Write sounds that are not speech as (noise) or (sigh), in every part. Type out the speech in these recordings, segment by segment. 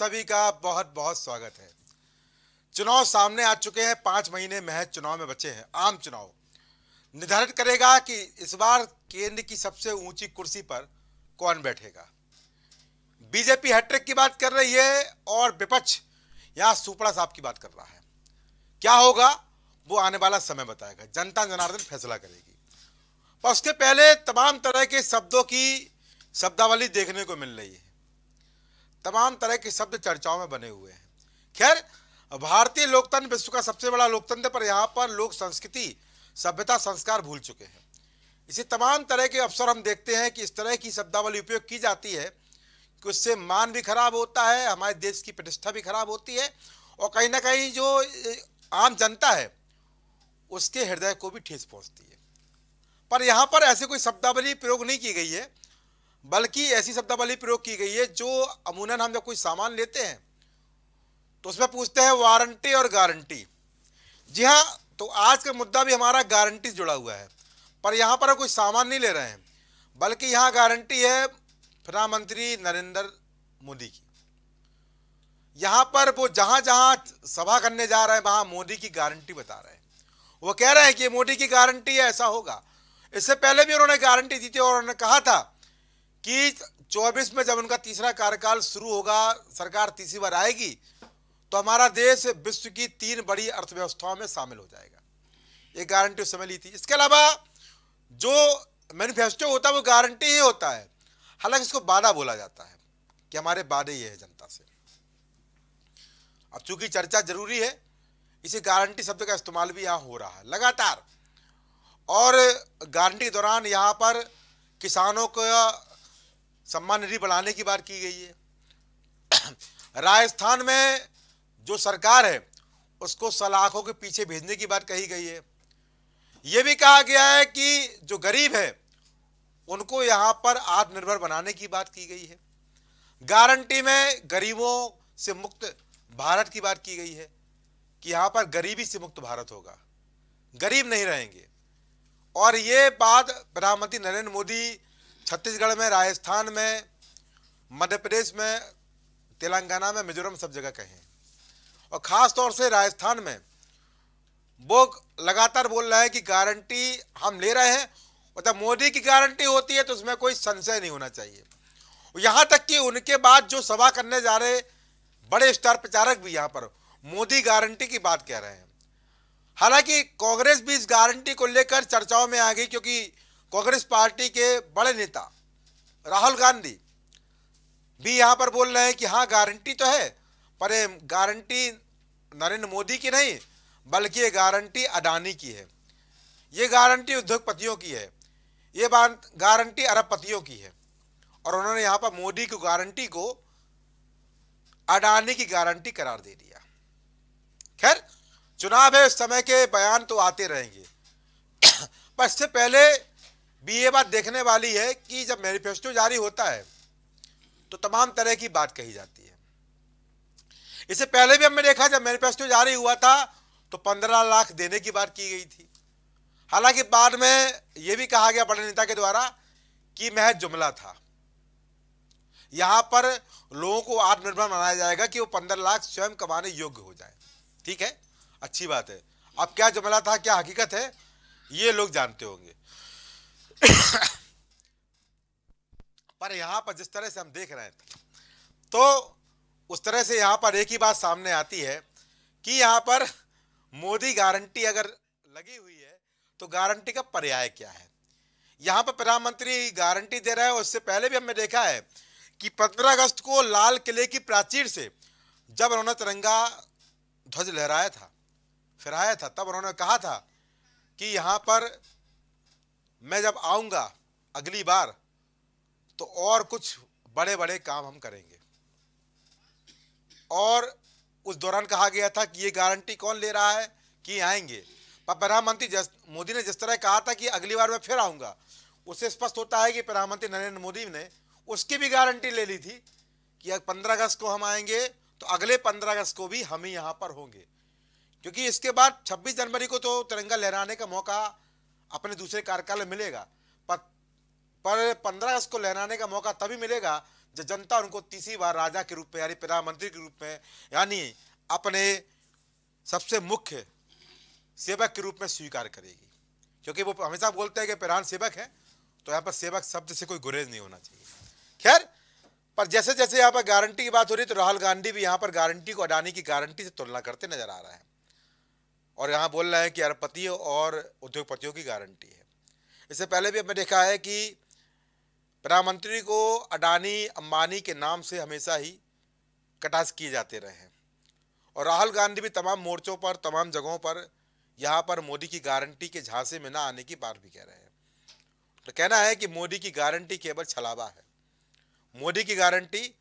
सभी का बहुत बहुत स्वागत है। चुनाव सामने आ चुके हैं, पाँच महीने महज चुनाव में बचे हैं, आम चुनाव। निर्धारित करेगा कि इस बार केंद्र की सबसे ऊँची कुर्सी पर कौन बैठेगा। बीजेपी हैट्रिक की बात कर रही है और विपक्ष यहाँ सुपड़ा साहब की बात कर रहा है। क्या होगा, वो आने वाला समय बताएगा। जनता जनार्दन फैसला करेगी। पर उसके पहले तमाम तरह के शब्दों की शब्दावली देखने को मिल रही है। तमाम तरह के शब्द चर्चाओं में बने हुए हैं। खैर, भारतीय लोकतंत्र विश्व का सबसे बड़ा लोकतंत्र पर यहाँ पर लोक संस्कृति, सभ्यता, संस्कार भूल चुके हैं। इसी तमाम तरह के अवसर हम देखते हैं कि इस तरह की शब्दावली उपयोग की जाती है कि उससे मान भी खराब होता है, हमारे देश की प्रतिष्ठा भी खराब होती है, और कहीं ना कहीं जो आम जनता है, उसके हृदय को भी ठेस पहुँचती है। पर यहाँ पर ऐसे कोई शब्दावली प्रयोग नहीं की गई है। बल्कि ऐसी शब्दावली प्रयोग की गई है, जो अमूनन हम जब कोई सामान लेते हैं तो उसमें पूछते हैं वारंटी और गारंटी। जी हाँ तो आज का मुद्दा भी हमारा गारंटी जुड़ा हुआ है। पर यहाँ पर कोई सामान नहीं ले रहे हैं, बल्कि यहाँ गारंटी है प्रधानमंत्री नरेंद्र मोदी की। यहाँ पर वो जहाँ जहाँ सभा करने जा रहे हैं, वहाँ मोदी की गारंटी बता रहे हैं। वो कह रहे हैं कि मोदी की गारंटी है ऐसा होगा। इससे पहले भी उन्होंने गारंटी दी थी और उन्होंने कहा था कि 24 में जब उनका तीसरा कार्यकाल शुरू होगा, सरकार तीसरी बार आएगी तो हमारा देश विश्व की तीन बड़ी अर्थव्यवस्थाओं में शामिल हो जाएगा। ये गारंटी उस समय ली थी। इसके अलावा जो मैनिफेस्टो होता है, वो गारंटी ही होता है। हालाँकि इसको वादा बोला जाता है कि हमारे वादे ये है जनता से। अब चूँकि चर्चा ज़रूरी है, इसी गारंटी शब्द का इस्तेमाल भी यहाँ हो रहा है, लगातार। और गारंटी के दौरान यहाँ पर किसानों को सम्मान निधि बढ़ाने की बात की गई है। (clears throat) राजस्थान में जो सरकार है, उसको सलाखों के पीछे भेजने की बात कही गई है। ये भी कहा गया है कि जो गरीब है, उनको यहाँ पर आत्मनिर्भर बनाने की बात की गई है। गारंटी में गरीबों से मुक्त भारत की बात की गई है कि यहाँ पर गरीबी से मुक्त भारत होगा। गरीब नहीं रहेंगे। और ये बात प्रधानमंत्री नरेंद्र मोदी छत्तीसगढ़ में, राजस्थान में, मध्य प्रदेश में, तेलंगाना में, मिजोरम सब जगह कहें और ख़ास तौर से राजस्थान में, वो लगातार बोल रहे हैं कि गारंटी हम ले रहे हैं, और जब मोदी की गारंटी होती है तो उसमें कोई संशय नहीं होना चाहिए। यहाँ तक कि उनके बाद जो सभा करने जा रहे बड़े स्टार प्रचारक भी यहाँ पर, मोदी गारंटी की बात कह रहे हैं। हालाँकि कांग्रेस भी इस गारंटी को लेकर चर्चाओं में आ गई, क्योंकि कांग्रेस पार्टी के बड़े नेता, राहुल गांधी भी यहाँ पर बोल रहे हैं कि हाँ गारंटी तो है, पर गारंटी नरेंद्र मोदी की नहीं, बल्कि ये गारंटी अडानी की है। ये गारंटी उद्योगपतियों की है। ये गारंटी अरबपतियों की है। और उन्होंने यहाँ पर मोदी की गारंटी को, अडानी की गारंटी करार दे दिया। खैर, चुनाव है इस समय के बयान तो आते रहेंगे। (coughs) पर इससे पहले भी ये बात देखने वाली है कि जब मैनिफेस्टो जारी होता है तो तमाम तरह की बात कही जाती है। इससे पहले भी हमने देखा, जब मैनिफेस्टो जारी हुआ था तो पंद्रह लाख देने की बात की गई थी। हालाँकि बाद में यह भी कहा गया बड़े नेता के द्वारा कि महज जुमला था। यहाँ पर लोगों को आत्मनिर्भर बनाया जाएगा कि वो पंद्रह लाख स्वयं कमाने योग्य हो जाए। ठीक है? अच्छी बात है। अब क्या जुमला था, क्या हकीकत है, ये लोग जानते होंगे। पर यहाँ पर जिस तरह से हम देख रहे हैं तो उस तरह से यहाँ पर एक ही बात सामने आती है कि यहाँ पर मोदी गारंटी अगर लगी हुई है तो गारंटी का पर्याय क्या है? यहाँ पर प्रधानमंत्री गारंटी दे रहा है उससे पहले भी हमने देखा है कि 15 अगस्त को लाल किले की प्राचीर से जब उन्होंने तिरंगा ध्वज लहराया था, फिराया था, तब उन्होंने कहा था कि यहाँ पर मैं जब आऊँगा अगली बार तो और कुछ बड़े बड़े काम हम करेंगे। और उस दौरान कहा गया था कि ये गारंटी कौन ले रहा है कि आएँगे। पर प्रधानमंत्री मोदी ने जिस तरह कहा था कि अगली बार मैं फिर आऊँगा, उससे स्पष्ट होता है कि प्रधानमंत्री नरेंद्र मोदी ने उसकी भी गारंटी ले ली थी कि अगर पंद्रह अगस्त को हम आएँगे तो अगले पंद्रह अगस्त को भी हम ही यहाँ पर होंगे। क्योंकि इसके बाद 26 जनवरी को तो तिरंगा लहराने का मौका अपने दूसरे कार्यकाल में मिलेगा। पर पर पंद्रह अगस्त को लहराने का मौका तभी मिलेगा, जब जनता उनको तीसरी बार राजा के रूप में, यानी प्रधानमंत्री के रूप में, यानी अपने सबसे मुख्य सेवक के रूप में स्वीकार करेगी। क्योंकि वो हमेशा बोलते हैं कि प्रधान सेवक है तो यहाँ पर सेवक शब्द से कोई गुरेज नहीं होना चाहिए। खैर, पर जैसे जैसे यहाँ पर गारंटी की बात हो रही है तो राहुल गांधी भी यहाँ पर गारंटी को अडानी की गारंटी से तुलना करते नज़र आ रहा है। और यहाँ बोल रहे हैं कि अरबपतियों और उद्योगपतियों की गारंटी है। इससे पहले भी हमने देखा है कि प्रधानमंत्री को अडानी, अंबानी के नाम से हमेशा ही कटास किए जाते रहे हैं। और राहुल गांधी भी तमाम मोर्चों पर, तमाम जगहों पर यहाँ पर मोदी की गारंटी के झांसे में ना आने की बात भी कह रहे हैं। तो कहना है कि मोदी की गारंटी केवल छलावा है। मोदी की गारंटी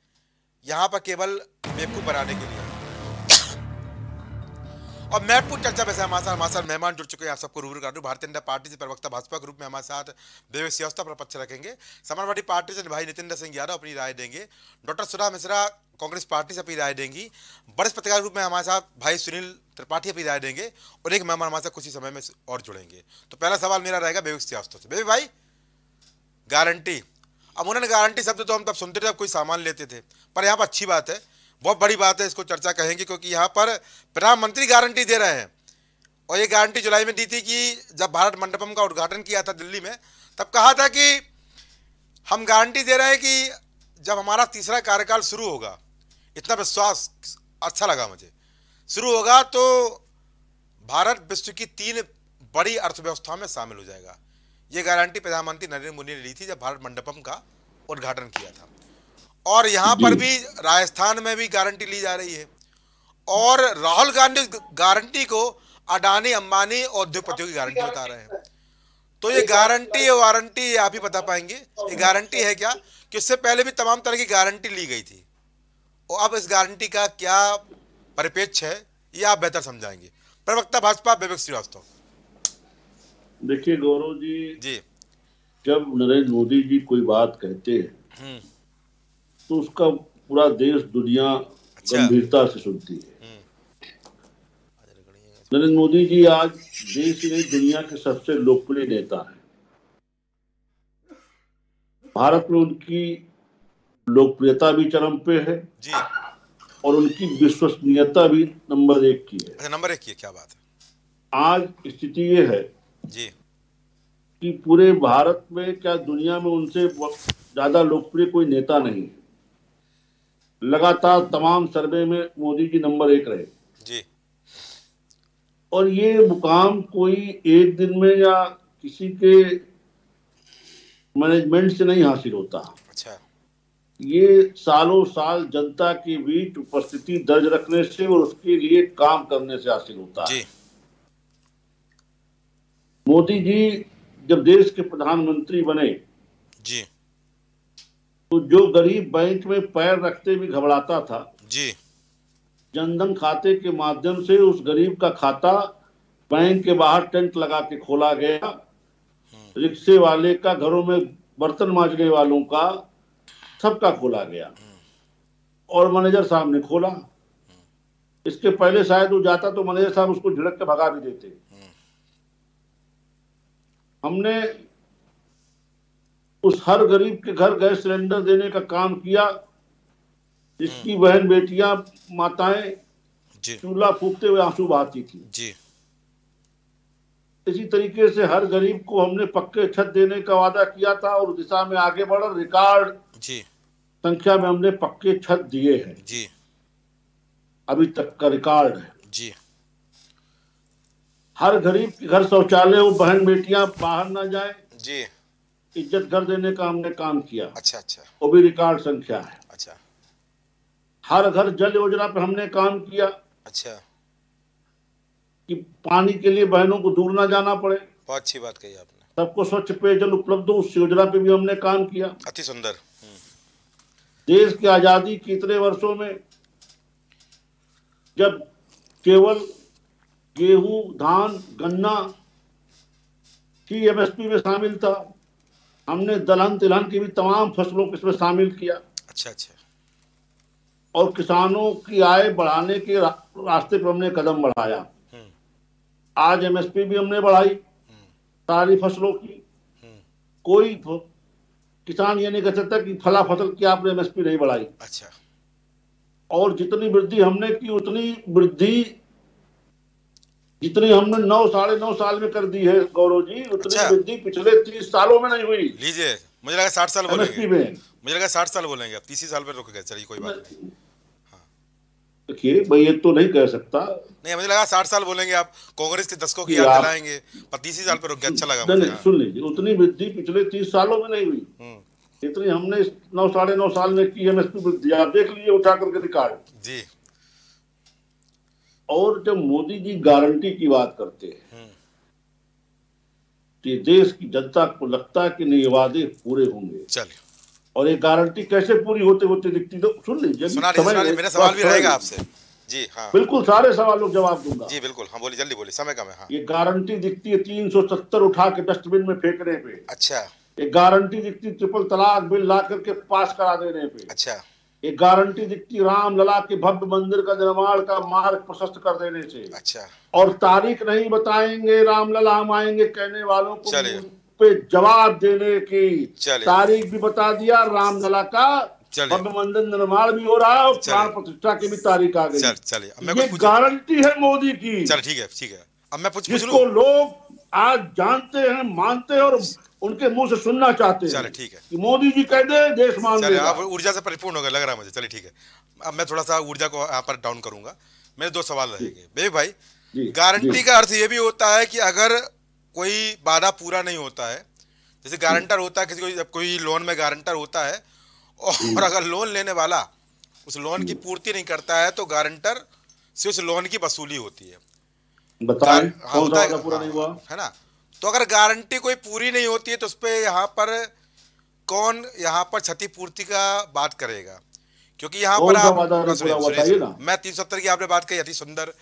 यहाँ पर केवल बेवकूफ़ बनाने के लिए और महत्वपूर्ण चर्चा वैसे हमारे साथ हमारे साथ मेहमान जुड़ चुके हैं, आप सबको रूबरू कर दूँ भारतीय जनता पार्टी से प्रवक्ता भाजपा के रूप में हमारे साथ विवेक व्यवस्था पर पक्ष रखेंगे। समाजवादी पार्टी से भाई नितिन सिंह यादव अपनी राय देंगे। डॉक्टर सुधा मिश्रा कांग्रेस पार्टी से अपनी राय देंगी। वरिष्ठ पत्रकार रूप में हमारे साथ भाई सुनील त्रिपाठी अपनी राय देंगे और एक मेहमान हमारे साथ कुछ ही समय में और जुड़ेंगे। तो पहला सवाल मेरा रहेगा विवेक श्रीवास्तव से। बेबी भाई, गारंटी। अब उन्होंने गारंटी शब्द तो हम तब सुनते थे जब कोई सामान लेते थे, पर यहाँ पर अच्छी बात है। बहुत बड़ी बात है, इसको चर्चा कहेंगे क्योंकि यहाँ पर प्रधानमंत्री गारंटी दे रहे हैं। और ये गारंटी जुलाई में दी थी कि जब भारत मंडपम का उद्घाटन किया था दिल्ली में, तब कहा था कि हम गारंटी दे रहे हैं कि जब हमारा तीसरा कार्यकाल शुरू होगा, इतना विश्वास अच्छा लगा मुझे। शुरू होगा तो भारत विश्व की तीन बड़ी अर्थव्यवस्थाओं में शामिल हो जाएगा। ये गारंटी प्रधानमंत्री नरेंद्र मोदी ने ली थी जब भारत मंडपम का उद्घाटन किया था। और यहाँ पर भी राजस्थान में भी गारंटी ली जा रही है। और राहुल गांधी गारंटी को अडानी अंबानी और उद्योगपतियों की गारंटी बता रहे हैं। तो ये गारंटी और वारंटी आप ही बता पाएँगे। ये गारंटी है क्या? कि उससे पहले भी तमाम तरह की गारंटी ली गई थी। और अब इस गारंटी का क्या परिपेक्ष है ये आप बेहतर समझाएँगे। प्रवक्ता भाजपा विवेक श्रीवास्तव। देखिए गौरव जी जी। जब नरेंद्र मोदी जी कोई बात कहते हैं हम्म। तो उसका पूरा देश दुनिया अच्छा। गंभीरता से सुनती है। हम्म। नरेंद्र मोदी जी आज देश ही नहीं दुनिया के सबसे लोकप्रिय नेता हैं। भारत में उनकी लोकप्रियता भी चरम पे है जी। और उनकी विश्वसनीयता भी नंबर एक की है। अच्छा नंबर एक की है, क्या बात है? आज स्थिति ये है जी। कि पूरे भारत में क्या दुनिया में उनसे ज़्यादा लोकप्रिय कोई नेता नहीं है। लगातार तमाम सर्वे में मोदी जी नंबर एक रहे। जी। और ये मुकाम कोई एक दिन में या किसी के मैनेजमेंट से नहीं हासिल होता। अच्छा। ये सालों साल जनता के बीच उपस्थिति दर्ज रखने से और उसके लिए काम करने से हासिल होता है। मोदी जी जब देश के प्रधानमंत्री बने जी। तो जो गरीब बैंक में पैर रखते भी घबराता था जी। जनधन खाते के माध्यम से उस गरीब का खाता बैंक के बाहर टेंट लगा के खोला गया। रिक्शे वाले का घरों में बर्तन मांजने वालों का सबका खोला गया। और मैनेजर साहब ने खोला। इसके पहले शायद वो जाता तो मैनेजर साहब उसको झिड़क के भगा भी देते। हमने उस हर गरीब के घर गैस सिलेंडर देने का काम किया। जिसकी बहन बेटियाँ माताएँ चूल्हा फूकते हुए आँसू बहाती थी। जी। इसी तरीके से हर गरीब को हमने पक्के छत देने का वादा किया था और दिशा में आगे बढ़। रिकॉर्ड संख्या में हमने पक्के छत दिए हैं। जी। अभी तक का रिकॉर्ड है। जी। हर गरीब के घर शौचालय वो बहन बेटियाँ बाहर ना जाए। जी। इज़्ज़त घर देने का हमने काम किया अच्छा अच्छा। वो भी रिकॉर्ड संख्या है। अच्छा। हर घर जल योजना पे हमने काम किया। अच्छा। कि पानी के लिए बहनों को दूर ना जाना पड़े। बहुत अच्छी बात कही आपने। सबको स्वच्छ पेयजल उपलब्ध हो उस योजना पे भी हमने काम किया। अति सुंदर। हम्म, देश की आज़ादी के इतने वर्षों में जब केवल गेहूँ धान गन्ना ही एमएसपी में शामिल था हमने दलहन तिलहन की भी तमाम फ़सलों को इसमें शामिल किया। अच्छा अच्छा। और किसानों की आय बढ़ाने के रा, रास्ते पर हमने कदम बढ़ाया। हम्म, आज एमएसपी भी हमने बढ़ाई। हम्म, सारी फ़सलों की। हम्म, कोई किसान ये नहीं कह सकता कि फला फ़सल की आपने एमएसपी नहीं बढ़ाई। अच्छा। और जितनी वृद्धि हमने की उतनी वृद्धि जितनी हमने नौ साढ़े नौ साल में कर दी है गौरव जी उतनी अच्छा। वृद्धि पिछले तीस सालों में नहीं हुई। लीजिए मुझे लगा साठ साल बोलेंगे। मुझे लगा साठ साल बोलेंगे अब तीस साल पे रुक गए चलिए कोई बात नहीं। देखिए मैं ये तो नहीं कह सकता। नहीं मुझे लगा साठ साल बोलेंगे आप कांग्रेस के दशकों की याद दिलाएँगे पर तीस साल पे रुक गए अच्छा लगा नहीं, मुझे। हाँ। सुन लीजिए उतनी वृद्धि पिछले तीस सालों में नहीं हुई। हम्म, इतनी हमने नौ साढ़े नौ साल में की एमएसपी वृद्धि आप देख लीजिए उठा करके रिकॉर्ड। जी। और जब मोदी जी गारंटी की बात करते हैं हम्म, कि देश की जनता को लगता है कि नहीं वादे पूरे होंगे। चलिए। और ये गारंटी कैसे पूरी होते होते दिखती तो सुन लीजिए। मेरा सवाल भी रहेगा आपसे। जी हाँ। बिल्कुल सारे सवालों के जवाब दूँगा। जी बिल्कुल हाँ बोलिए जल्दी बोलिए समय कम है हाँ। ये गारंटी दिखती है तीन सौ सत्तर उठा के डस्टबिन में फेंकने पे अच्छा। ये गारंटी दिखती है ट्रिपल तलाक बिल ला करके पास करा देने पे अच्छा। ये गारंटी दिखती राम लला के भव्य मंदिर का निर्माण का मार्ग प्रशस्त कर देने से। अच्छा। और तारीख नहीं बताएँगे रामलला हम आएँगे कहने वालों को पे जवाब देने की। तारीख भी बता दिया रामलला का भव्य मंदिर निर्माण भी हो रहा है और। प्राण प्रतिष्ठा की भी तारीख आ गई। चलिए। ये गारंटी है मोदी की। चल ठीक है ठीक है। अब मैं पूछ जिसको लोग आज जानते हैं मानते हैं और उनके मुँह से सुनना चाहते हैं। चलिए, ठीक है। कि मोदी जी कह दे देश मान चलिए लेगा। आप ऊर्जा से परिपूर्ण हो गए लग रहा है मुझे। चलिए ठीक है। अब मैं थोड़ा सा ऊर्जा को यहाँ पर डाउन करूँगा। मेरे दो सवाल रहेंगे। बेबी भाई गारंटी का अर्थ ये भी होता है कि अगर कोई वादा पूरा नहीं होता है जैसे गारंटर होता है किसी को जब कोई लोन में गारंटर होता है और अगर लोन लेने वाला उस लोन की पूर्ति नहीं करता है तो गारंटर से उस लोन की वसूली होती है। बताएँ हाँ, होता है- पूरा हाँ, नहीं हुआ? है ना? तो अगर गारंटी कोई पूरी नहीं होती है तो उस पर यहाँ पर कौन यहाँ पर क्षतिपूर्ति का बात करेगा? क्योंकि यहाँ पर आप सुनिए। ना। मैं तीन सत्तर की आपने बात कही अति सुंदर।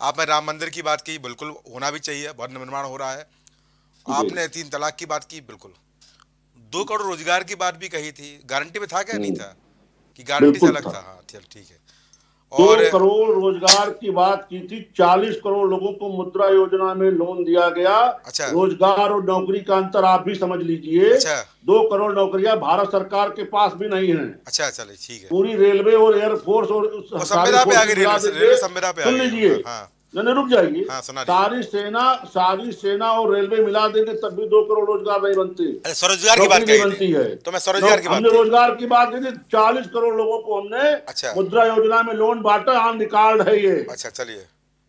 आपने राम मंदिर की बात की बिल्कुल होना भी चाहिए भवन निर्माण हो रहा है। आपने तीन तलाक की बात की बिल्कुल। दो करोड़ रोज़गार की बात भी कही थी। गारंटी में था क्या? नहीं था। कि गारंटी से अलग। था। हाँ चल ठीक है। दो और करोड़ रोज़गार की बात की थी चालीस करोड़ लोगों को मुद्रा योजना में लोन दिया गया। अच्छा। रोज़गार और नौकरी का अंतर आप भी समझ लीजिए। अच्छा। दो करोड़ नौकरियाँ भारत सरकार के पास भी नहीं है। अच्छा चलिए ठीक है। पूरी रेलवे और एयरफोर्स और सुन लीजिए। हाँ। नहीं रुक जाइए हाँ, सारी सेना सारी सेना और रेलवे मिला देंगे तब भी दो करोड़ रोज़गार नहीं बनते। स्वरोजगार की बात नहीं बनती है। तो मैं स्वरोजगार की बात हमने रोज़गार की बात की थी चालीस करोड़ लोगों को हमने अच्छा। मुद्रा योजना में लोन बांटा हाँ निकाल है ये। अच्छा चलिए।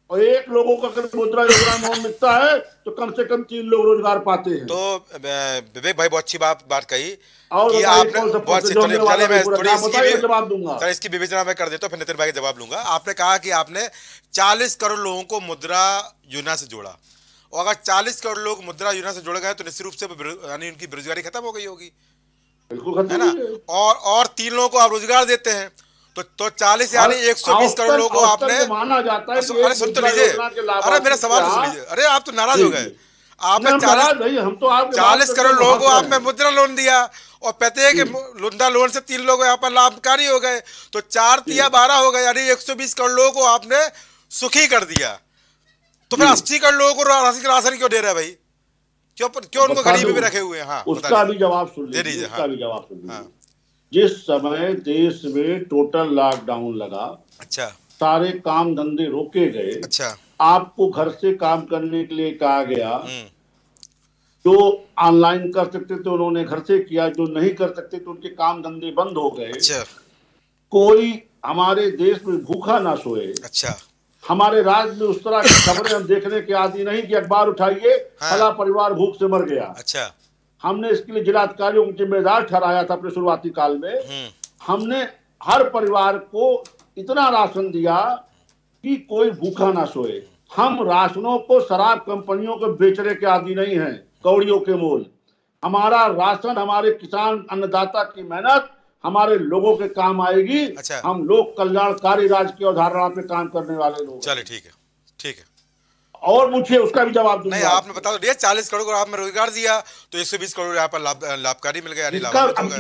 और एक लोगों का अगर मुद्रा योजना में लोन मिलता है तो कम से कम तीन लोग रोज़गार पाते हैं। तो विवेक भाई बहुत अच्छी बात बात कही और कि आपने बहुत चलिए मैं थोड़ी इसकी जवाब दूँगा। सर इसकी विवेचना मैं कर देता हूँ फिर नितिन भाई का जवाब लूँगा। आपने कहा कि आपने चालीस करोड़ लोगों को मुद्रा योजना से जोड़ा। और अगर चालीस करोड़ लोग मुद्रा योजना से जुड़ गए तो निश्चित रूप से यानी उनकी बेरोजगारी खत्म हो गई होगी। बिल्कुल है ना? और और तीन लोगों को आप रोज़गार देते हैं। तो तो चालीस यानी एक सौ बीस करोड़ लोगों को आपने माना जाता है अरे सुन तो लीजिए। अरे मेरा सवाल तो सुन लीजिए अरे आप तो नाराज़ हो गए। आपने चालीस हम तो बात चालीस करोड़ लोगों को आपने मुद्रा लोन दिया और प्रत्येक मुद्रा लोन से तीन लोग यहाँ पर लाभकारी हो गए। तो चार तिया बारह हो गए यानी एक सौ बीस करोड़ लोगों को आपने सुखी कर दिया। तो फिर अस्सी करोड़ लोगों को राशन राशन क्यों दे रहे हैं भाई? क्यों क्यों उनको गरीबी में रखे हुए हैं? हाँ उसका भी जवाब सुन लीजिए उसका हाँ। भी जवाब सुन हाँ। लीजिए जिस समय देश में टोटल लॉकडाउन लगा अच्छा। सारे काम धंधे रोके गए अच्छा। आपको घर से काम करने के लिए कहा गया हम्म। जो ऑनलाइन कर सकते थे उन्होंने घर से किया जो नहीं कर सकते थे उनके काम धंधे बंद हो गए। अच्छा। कोई हमारे देश में भूखा ना सोए। अच्छा। हमारे राज्य में उस तरह की खबरें हम देखने के आदि नहीं कि अखबार उठाइए हाँ। परिवार भूख से मर गया। अच्छा। हमने इसके लिए जिलाधिकारियों को जिम्मेदार ठहराया था अपने शुरुआती काल में। हम्म। हमने हर परिवार को इतना राशन दिया कि कोई भूखा ना सोए। हम राशनों को शराब कंपनियों को बेचने के आदि नहीं हैं कौड़ियों के मोल। हमारा राशन हमारे किसान अन्नदाता की मेहनत हमारे लोगों के काम आएगी। अच्छा। हम लोग कल्याणकारी राज्य की अवधारणा पे काम करने वाले लोग। चलिए ठीक है। ठीक है। और मुझे उसका भी जवाब दूँगा नहीं आपने बता दिया चालीस करोड़ को आपने रोज़गार दिया तो एक सौ बीस करोड़ यहाँ पर लाभ लाभकारी मिल गया।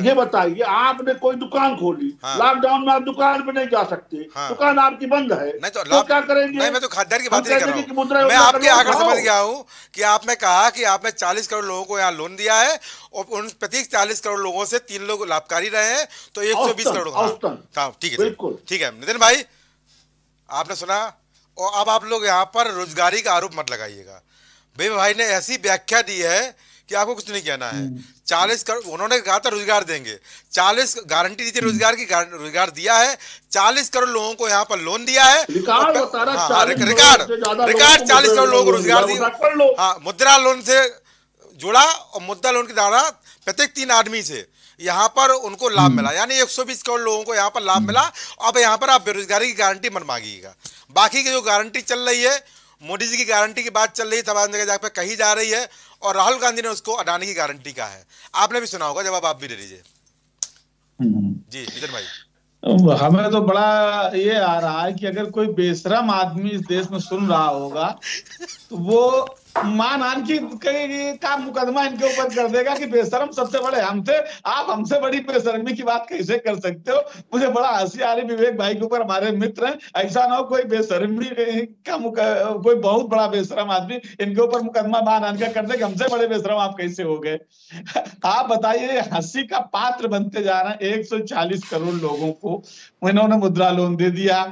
ये बताइए आपने कोई दुकान खोली हाँ। लॉकडाउन में आप दुकान पे नहीं जा सकते हाँ। दुकान आपकी बंद है नहीं तो तो लाभ क्या करेंगे नहीं मैं तो खाद्यान्न की बात नहीं कर रहा हैं मैं आपके का आकर समझ गया हूँ कि आपने कहा कि आपने चालीस करोड़ लोगों को यहाँ लोन दिया है और उन प्रत्येक चालीस करोड़ लोगों से तीन लोग लाभकारी रहे हैं तो एक सौ बीस करोड़ हाँ। हाँ ठीक है बिल्कुल। ठीक है नितिन भाई आपने सुना और अब आप लोग यहाँ पर रोजगारी का आरोप मत लगाइएगा। बेबी भाई ने ऐसी व्याख्या दी है कि आपको कुछ नहीं कहना है। चालीस करोड़ उन्होंने कहा था रोज़गार देंगे। चालीस गारंटी दी थी रोज़गार की रोज़गार दिया है। चालीस करोड़ लोगों को यहाँ पर लोन दिया है। रिकॉर्ड हाँ, 40 करोड़ रिकॉर्ड चालीस करोड़ लोगों को रोज़गार रोज़गार उठा कर लो। दी हाँ मुद्रा लोन से जुड़ा और मुद्रा लोन के द्वारा प्रत्येक तीन आदमी से यहाँ पर उनको लाभ मिला। यानी 120 करोड़ लोगों को यहाँ पर लाभ मिला। अब यहाँ पर आप बेरोजगारी की गारंटी मत मांगिएगा। बाकी की जो गारंटी चल रही है मोदी जी की गारंटी की बात चल रही है तमाम जगह पे कही जा रही है और राहुल गांधी ने उसको अडानी की गारंटी का है। आपने भी सुना होगा जवाब आप भी दे दीजिए जी नितिन भाई। हमें तो बड़ा ये आ रहा है कि अगर कोई बेशरम आदमी इस देश में सुन रहा होगा तो वो मान आन की का मुकदमा इनके ऊपर कर देगा कि बेशरम सबसे बड़े हमसे आप हमसे बड़ी बेशरमी की बात कैसे कर सकते हो? मुझे बड़ा हँसी आ रही, विवेक भाई के ऊपर हमारे मित्र हैं। ऐसा ना हो कोई बेशरमी का कोई बहुत बड़ा बेशरम आदमी इनके ऊपर मुकदमा मान आन का कर दे हमसे बड़े बेशरम आप कैसे हो गए? आप बताइए, हँसी का पात्र बनते जा रहे हैं 140 करोड़ लोगों को। इन्होंने मुद्रा लोन दे दिया।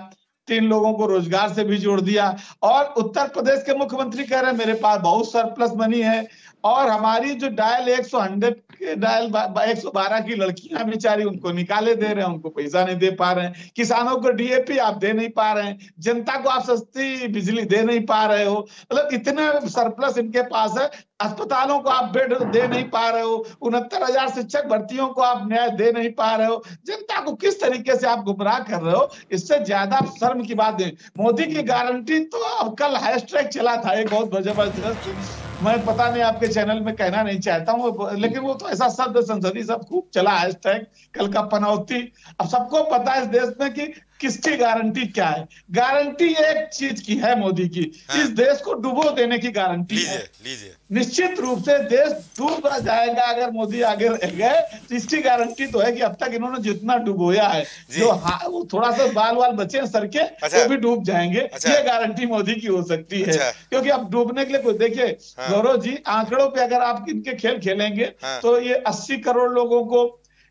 तीन लोगों को रोज़गार से भी जोड़ दिया। और उत्तर प्रदेश के मुख्यमंत्री कह रहे हैं, मेरे पास बहुत सरप्लस मनी है। और हमारी जो डायल एक सौ हंड्रेड डायल एक सौ बारह की लड़कियाँ बेचारी उनको निकाले दे रहे हैं, उनको पैसा नहीं दे पा रहे हैं। किसानों को डीएपी आप दे नहीं पा रहे हैं। जनता को आप सस्ती बिजली दे नहीं पा रहे हो। मतलब इतने सरप्लस इनके पास है, अस्पतालों को आप बेड दे नहीं पा रहे हो, उनहत्तर हज़ार शिक्षक भर्तियों को आप न्याय दे नहीं पा रहे हो। जनता को किस तरीके से आप गुमराह कर रहे हो, इससे ज़्यादा शर्म की बात है मोदी की गारंटी तो अब कल हैशटैग चला था, एक बहुत ज़बरदस्त मैं पता नहीं आपके चैनल में कहना नहीं चाहता हूँ, लेकिन वो तो ऐसा शब्द संसदीय सब खूब चला हैशटैग कल का पनौती अब सबको पता है इस देश में कि किसकी गारंटी क्या है गारंटी एक चीज़ की है मोदी की हाँ। इस देश को डुबो देने की गारंटी है लीजिए लीजिए निश्चित रूप से देश डूब जाएगा अगर मोदी आगे रह गए तो इसकी गारंटी तो है कि अब तक इन्होंने जितना डुबोया है जो हा- वो थोड़ा सा बाल वाल बचे हैं सर के अच्छा। वो भी डूब जाएँगे अच्छा। ये गारंटी मोदी की हो सकती है अच्छा। क्योंकि अब डूबने के लिए कोई देखिए हाँ। गौरव जी आंकड़ों पे अगर आप इनके खेल खेलेंगे हाँ। तो ये अस्सी करोड़ लोगों को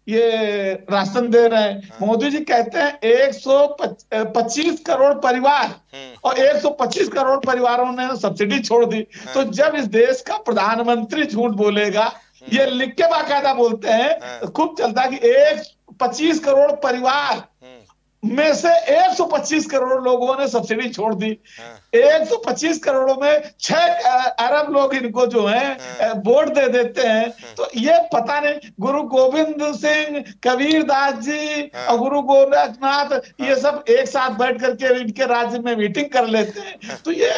ये राशन दे रहे हैं। हाँ। मोदी जी कहते हैं एक सौ पच्चीस करोड़ परिवार हम्म, और 125 करोड़ परिवारों ने सब्सिडी छोड़ दी। तो जब इस देश का प्रधानमंत्री झूठ बोलेगा ये लिख के बाकायदा बोलते हाँ। हैं। खूब चलता कि एक पच्चीस करोड़ परिवार में से 125 करोड़ लोगों ने सब्सिडी छोड़ दी। हाँ। 125 करोड़ों में छह अरब लोग इनको जो है वोट दे देते हैं। तो ये पता नहीं गुरु गोविंद सिंह कबीर दास जी और गुरु गोरखनाथ ये सब एक साथ बैठ करके इनके राज्य में मीटिंग कर लेते हैं। तो ये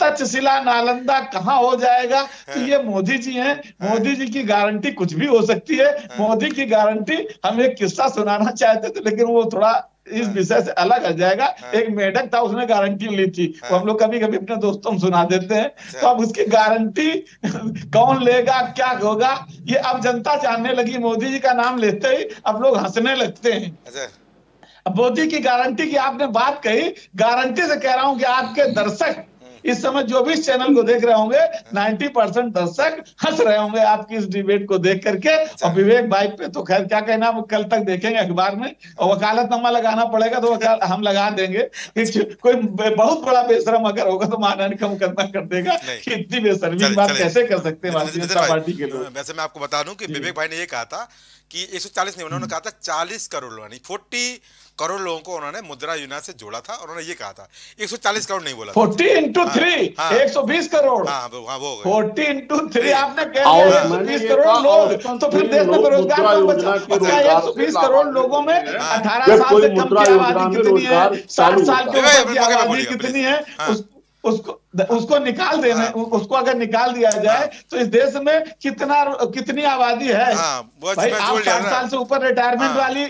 तक्षशिला नालंदा कहाँ हो जाएगा? तो ये मोदी जी हैं। मोदी जी की गारंटी कुछ भी हो सकती है। मोदी की गारंटी हम एक किस्सा सुनाना चाहते थे लेकिन वो थोड़ा इस विषय से अलग आ जाएगा। एक मेढक था उसने गारंटी ली थी। वो हम लोग कभी कभी अपने दोस्तों में सुना देते हैं। तो अब उसकी गारंटी कौन लेगा क्या होगा? ये अब जनता जानने लगी मोदी जी का नाम लेते ही अब लोग हंसने लगते हैं। अच्छा। मोदी की गारंटी की आपने बात कही गारंटी से कह रहा हूँ कि आपके दर्शक इस समय जो भी इस चैनल को देख रहे होंगे 90 परसेंट दर्शक हंस रहे होंगे आपकी इस डिबेट को देख करके। और विवेक भाई पे तो खैर क्या कहना वो कल तक देखेंगे अखबार में। और वकालतनामा लगाना पड़ेगा तो वकाल हम लगा देंगे। कि कोई बहुत बड़ा बेशरम अगर होगा तो महारानी का मुकदमा कर देगा। कि इतनी बेशर्मी बात कैसे कर सकते हैं भारतीय जनता पार्टी के लोग? वैसे मैं आपको बता दूँ कि विवेक भाई ने ये कहा था कि 140 नहीं उन्होंने कहा था 40 करोड़ यानी 40 करोड़ लोगों को उन्होंने मुद्रा योजना से जोड़ा था उन्होंने ये कहा था। 140 करोड़ नहीं बोला फोर्टी इंटू हाँ, थ्री हाँ। एक सौ बीस करोड़। हाँ वो हाँ वो फोर्टी इंटू थ्री आपने बीस करोड़ लोग तो फिर देश में बेरोजगार एक सौ बीस करोड़ लोगों में अठारह साल से कम की आबादी कितनी है? साठ साल के है। की आबादी कितनी है? हाँ। उसको उसको निकाल देने हाँ। उसको अगर निकाल दिया जाए तो इस देश में कितना कितनी आबादी है? हाँ, भाई आप साठ साल से ऊपर रिटायरमेंट हाँ। वाली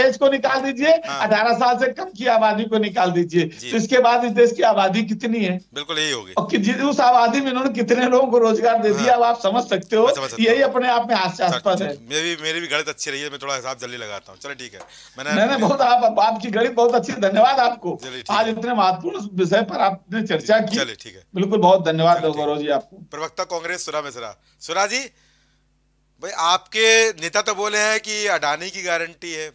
एज को निकाल दीजिए हाँ। अठारह साल से कम की आबादी को निकाल दीजिए। तो इसके बाद इस देश की आबादी कितनी है? बिल्कुल यही होगी। और उस आबादी में इन्होंने कितने लोगों को रोज़गार दे दिया हाँ। अब आप समझ सकते हो। यही अपने आप में हास्यास्पद है। मेरी मेरी भी गणित अच्छी रही है मैं थोड़ा हिसाब जल्दी लगाता हूँ। चलो ठीक है। मैंने बहुत आप आपकी गणित बहुत अच्छी धन्यवाद आपको। आज इतने महत्वपूर्ण विषय पर आपने चर्चा की। ठीक है। बिल्कुल बहुत धन्यवाद। गौरव जी आपको। प्रवक्ता कांग्रेस सुरा मिश्रा सुरा जी भाई आपके नेता तो बोले हैं कि अडानी की गारंटी है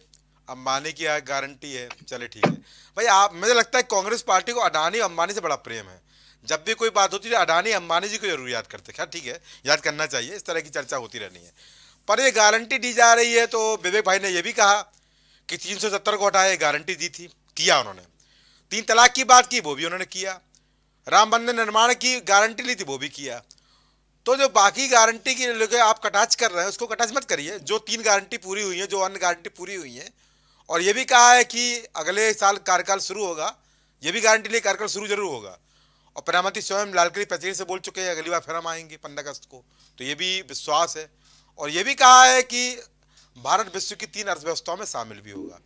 अंबानी की गारंटी है चले ठीक है। भाई आप मुझे लगता है कांग्रेस पार्टी को अडानी अंबानी से बड़ा प्रेम है। जब भी कोई बात होती है अडानी अंबानी जी को ज़रूर याद करते खैर ठीक है याद करना चाहिए इस तरह की चर्चा होती रहनी है। पर ये गारंटी दी जा रही है तो विवेक भाई ने यह भी कहा कि तीन सौ सत्तर को हटाए गारंटी दी थी किया उन्होंने। तीन तलाक की बात की वो भी उन्होंने किया। राम मंदिर निर्माण की गारंटी ली थी, वो भी किया। तो जो बाकी गारंटी की लेके आप कटाच कर रहे हैं, उसको कटाच मत करिए। जो तीन गारंटी पूरी हुई है, जो अन्य गारंटी पूरी हुई है, और ये भी कहा है कि अगले साल कार्यकाल शुरू होगा, ये भी गारंटी लिए कार्यकाल शुरू ज़रूर होगा। और प्रधानमंत्री स्वयं लालकड़ी पचेरी से बोल चुके हैं, अगली बार फिर हम आएँगे पंद्रह अगस्त को। तो ये भी विश्वास है। और ये भी कहा है कि भारत विश्व की तीन अर्थव्यवस्थाओं में शामिल भी होगा।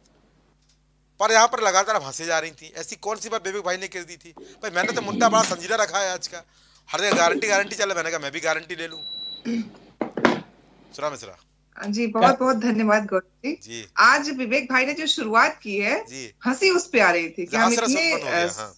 पर यहाँ पर लगातार हंसे जा रही थी। ऐसी कौन सी बात विवेक भाई ने कर दी थी? भाई मैंने तो मुद्दा बड़ा संजीदा रखा है आज का। हर जगह गारंटी गारंटी चला मैंने कहा मैं भी गारंटी ले लूँ। सुरा मिश्रा? जी बहुत बहुत धन्यवाद गौरव जी। आज विवेक भाई ने जो शुरुआत की है हँसी उस पे आ रही थी कि हम इतने उत्पन्न हो हाँ।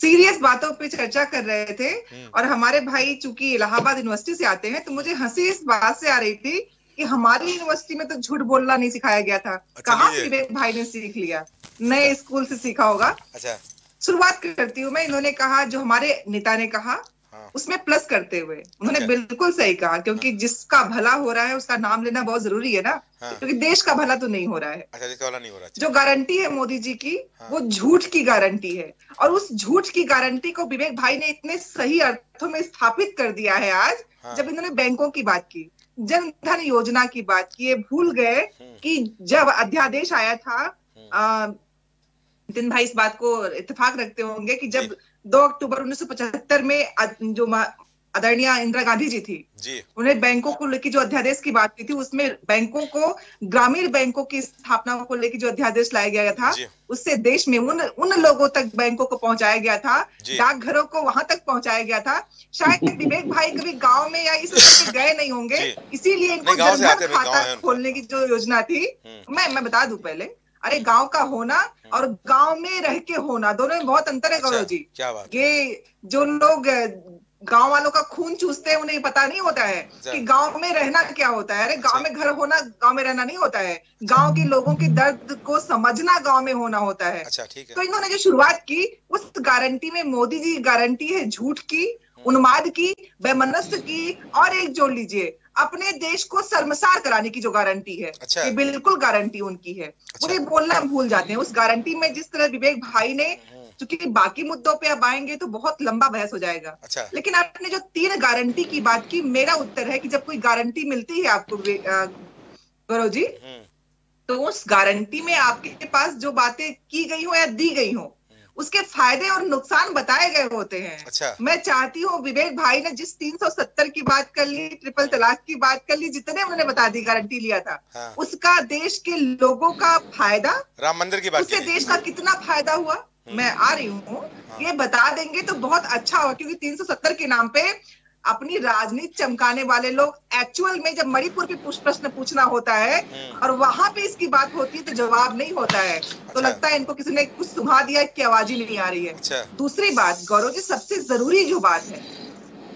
सीरियस बातों पे चर्चा कर रहे थे हम्म। और हमारे भाई चूँकि इलाहाबाद यूनिवर्सिटी से आते हैं तो मुझे हँसी इस बात से आ रही थी कि हमारी यूनिवर्सिटी में तो झूठ बोलना नहीं सिखाया गया था। अच्छा, कहाँ विवेक भाई ने सीख लिया? नए स्कूल से सीखा होगा। अच्छा। शुरुआत करती हूँ मैं इन्होंने कहा जो हमारे नेता ने कहा हाँ। उसमें प्लस करते हुए। उन्होंने अच्छा। बिल्कुल सही कहा क्योंकि जिसका भला हो रहा है उसका नाम लेना बहुत ज़रूरी है ना। हाँ। क्योंकि देश का भला तो नहीं हो रहा है। अच्छा वाला नहीं हो रहा जो गारंटी है मोदी जी की हाँ। वो झूठ की गारंटी है। और उस झूठ की गारंटी को विवेक भाई ने इतने सही अर्थों में स्थापित कर दिया है आज हाँ। जब इन्होंने बैंकों की बात की जन धन योजना की बात की ये भूल गए हम्म। कि जब अध्यादेश आया था आ, नितिन भाई इस बात को इतफाक रखते होंगे कि जब 2 अक्टूबर 1975 में जो आदरणीय इंदिरा गांधी जी थी जी। उन्हें बैंकों को लेकर जो अध्यादेश की बात की थी उसमें बैंकों को ग्रामीण बैंकों की स्थापना को लेकर जो अध्यादेश लाया गया था उससे देश में उन उन लोगों तक बैंकों को पहुँचाया गया था डाकघरों को वहाँ तक पहुँचाया गया था। शायद विवेक भाई कभी गाँव में या इस तरह गए नहीं होंगे इसीलिए इनको खाता खोलने की जो योजना थी हम्म। मैं मैं बता दू पहले अरे गाँव का होना और गाँव में रह के होना दोनों में बहुत अंतर है अच्छा, गौरव जी। क्या बात ये जो लोग गाँव वालों का खून चूसते हैं उन्हें पता नहीं होता है अच्छा। कि गाँव में रहना क्या होता है। अरे गाँव अच्छा। में घर होना गाँव में रहना नहीं होता है। गाँव के लोगों के दर्द को समझना गाँव में होना होता है। अच्छा ठीक है। तो इन्होंने जो शुरुआत की उस गारंटी में मोदी जी गारंटी है झूठ की उन्माद की बेमनस्त की और एक जोड़ लीजिए। अपने देश को शर्मसार कराने की जो गारंटी है अच्छा। ये बिल्कुल गारंटी उनकी है। पूरे बोलना भूल जाते हैं। उस गारंटी में जिस तरह विवेक भाई ने क्योंकि बाकी मुद्दों पे अब आएँगे तो बहुत लंबा बहस हो जाएगा। अच्छा। लेकिन आपने जो तीन गारंटी की बात की मेरा उत्तर है कि जब कोई गारंटी मिलती है आपको गौरव जी हम्म, तो उस गारंटी में आपके पास जो बातें की गई हो या दी गई हो उसके फ़ायदे और नुकसान बताए गए होते हैं। अच्छा। मैं चाहती हूँ विवेक भाई ने जिस 370 की बात कर ली ट्रिपल तलाक की बात कर ली जितने उन्होंने बता दी गारंटी लिया था हाँ। उसका देश के लोगों का फ़ायदा राम मंदिर की बात उससे की देश का कितना फ़ायदा हुआ? मैं आ रही हूँ। हाँ। ये बता देंगे तो बहुत अच्छा होगा क्योंकि 370 के नाम पे अपनी राजनीति चमकाने वाले लोग एक्चुअल में जब मणिपुर पे प्रश्न पूछना होता है और वहाँ पे इसकी बात होती है तो जवाब नहीं होता है। तो अच्छा। लगता है इनको किसी ने कुछ सुभा दिया कि आवाज़ ही नहीं आ रही है। अच्छा। दूसरी बात गौरव जी सबसे ज़रूरी जो बात है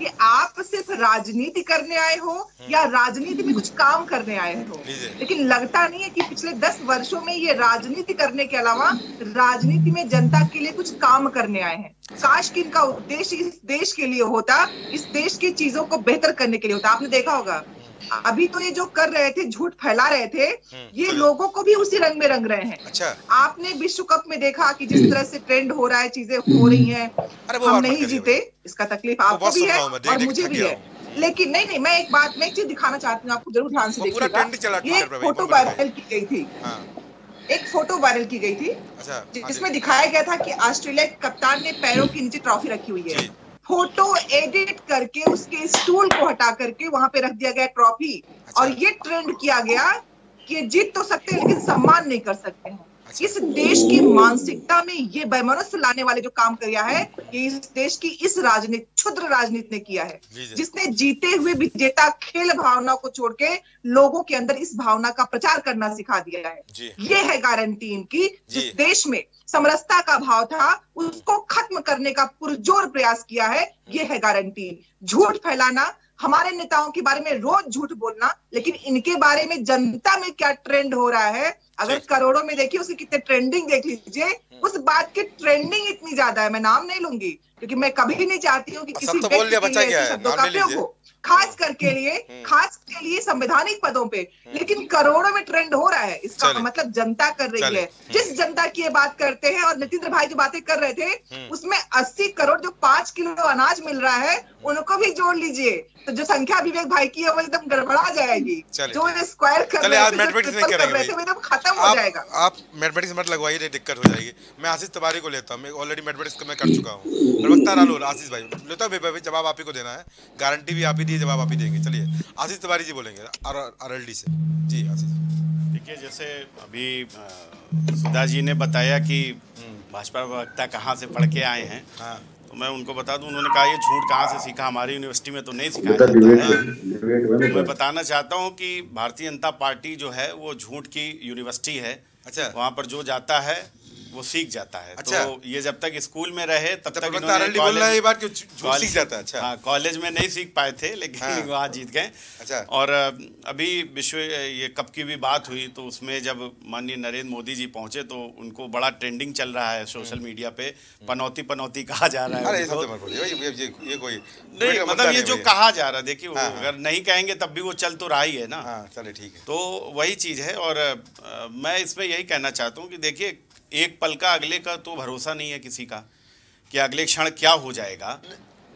कि आप सिर्फ़ राजनीति करने आए हो या राजनीति में कुछ काम करने आए हो। लेकिन लगता नहीं है कि पिछले दस वर्षों में ये राजनीति करने के अलावा राजनीति में जनता के लिए कुछ काम करने आए हैं। काश कि इनका उद्देश्य इस देश के लिए होता इस देश की चीज़ों को बेहतर करने के लिए होता। आपने देखा होगा अभी तो ये जो कर रहे थे झूठ फैला रहे थे ये लोगों को भी उसी रंग में रंग रहे हैं। अच्छा। आपने विश्व कप में देखा कि जिस तरह से ट्रेंड हो रहा है चीज़ें हो रही हैं। हम नहीं जीते इसका तकलीफ़ आपको भी है हूँ और मुझे भी है। लेकिन नहीं नहीं मैं एक बात मैं एक चीज़ दिखाना चाहती हूँ आपको ज़रूर ध्यान से देखिएगा। ये एक फ़ोटो वायरल की गई थी। हाँ। एक फ़ोटो वायरल की गई थी अच्छा हाँ। जिसमें दिखाया गया था कि ऑस्ट्रेलिया के कप्तान ने पैरों के नीचे ट्रॉफी रखी हुई है। फ़ोटो एडिट करके उसके स्टूल को हटा करके वहाँ पे रख दिया गया ट्रॉफी अच्छा। और ये ट्रेंड किया गया कि जीत तो सकते हैं लेकिन सम्मान नहीं कर सकते हैं अच्छा। इस देश की मानसिकता में ये वैमनस्य लाने वाले जो काम किया है ये इस देश की इस राजनीति क्षुद्र राजनीति ने किया है। जिसने जीते हुए विजेता खेल भावना को छोड़ के लोगों के अंदर इस भावना का प्रचार करना सिखा दिया है ये है गारंटी इनकी जिस देश में समरसता का भाव था उसको खत्म करने का पुरजोर प्रयास किया है ये है गारंटी झूठ फैलाना हमारे नेताओं के बारे में रोज झूठ बोलना लेकिन इनके बारे में जनता में क्या ट्रेंड हो रहा है अगर करोड़ों में देखिए उसकी कितने ट्रेंडिंग देख लीजिए उस बात की ट्रेंडिंग इतनी ज़्यादा है मैं नाम नहीं लूँगी क्योंकि मैं कभी नहीं चाहती हूँ कि किसी बोल लिया, व्यक्ति बचा के? शब्दों प्रयोग। हो खास करके लिए हम्म। खास के लिए संवैधानिक पदों पे। लेकिन करोड़ों में ट्रेंड हो रहा है इसका मतलब जनता कर रही है। जिस जनता की ये बात करते हैं और नितिन भाई जो बातें कर रहे थे हम्म। उसमें 80 करोड़ जो पाँच किलो अनाज मिल रहा है उनको भी जोड़ लीजिए। तो जो संख्या विवेक भाई की है वो एकदम गड़बड़ा जाएगी। जो स्क्वायर कर रहे आज थे खत्म हो जाएगा। आप मैथमेटिक्स मत लगवाइए दिक्कत हो जाएगी। मैं आशीष तिवारी को लेता हूँ ऑलरेडी मैथमेटिक्स मैं कर चुका हूँ। प्रवक्ता रालोल आशीष भाई लेता हूँ भाई जवाब आप ही को देना है। गारंटी भी आप ही दी जवाब आप ही देंगे। चलिए आशीष तिवारी जी बोलेंगे आर एल डी से। जी आशीष। देखिए जैसे अभी सुधा जी ने बताया कि भाजपा प्रवक्ता कहाँ से पढ़ के आए हैं। हाँ। तो मैं उनको बता दूँ उन्होंने कहा ये झूठ कहाँ से सीखा? हमारी यूनिवर्सिटी में तो नहीं सिखाया जाता है। तो मैं बताना चाहता हूँ कि भारतीय जनता पार्टी जो है वो झूठ की यूनिवर्सिटी है। अच्छा। वहाँ पर जो जाता है वो सीख जाता है अच्छा। तो ये जब तक स्कूल में रहे तब तक प्रवक्ता आर एल डी बोल रहा है ये बात कि सीख जाता है अच्छा हाँ कॉलेज में नहीं सीख पाए थे लेकिन हाँ। (laughs) वहाँ जीत गए अच्छा। और अभी विश्व ये कप की भी बात हुई तो उसमें जब माननीय नरेंद्र मोदी जी पहुँचे तो उनको बड़ा ट्रेंडिंग चल रहा है सोशल मीडिया पे पनौती पनौती कहा जा रहा है हम्म। नहीं मतलब ये जो कहा जा रहा है देखिए हाँ, हाँ। अगर नहीं कहेंगे तब भी वो चल तो रहा ही है ना हाँ चले ठीक है तो वही चीज़ है और मैं इसमें यही कहना चाहता हूँ कि देखिए एक पल का अगले का तो भरोसा नहीं है किसी का कि अगले क्षण क्या हो जाएगा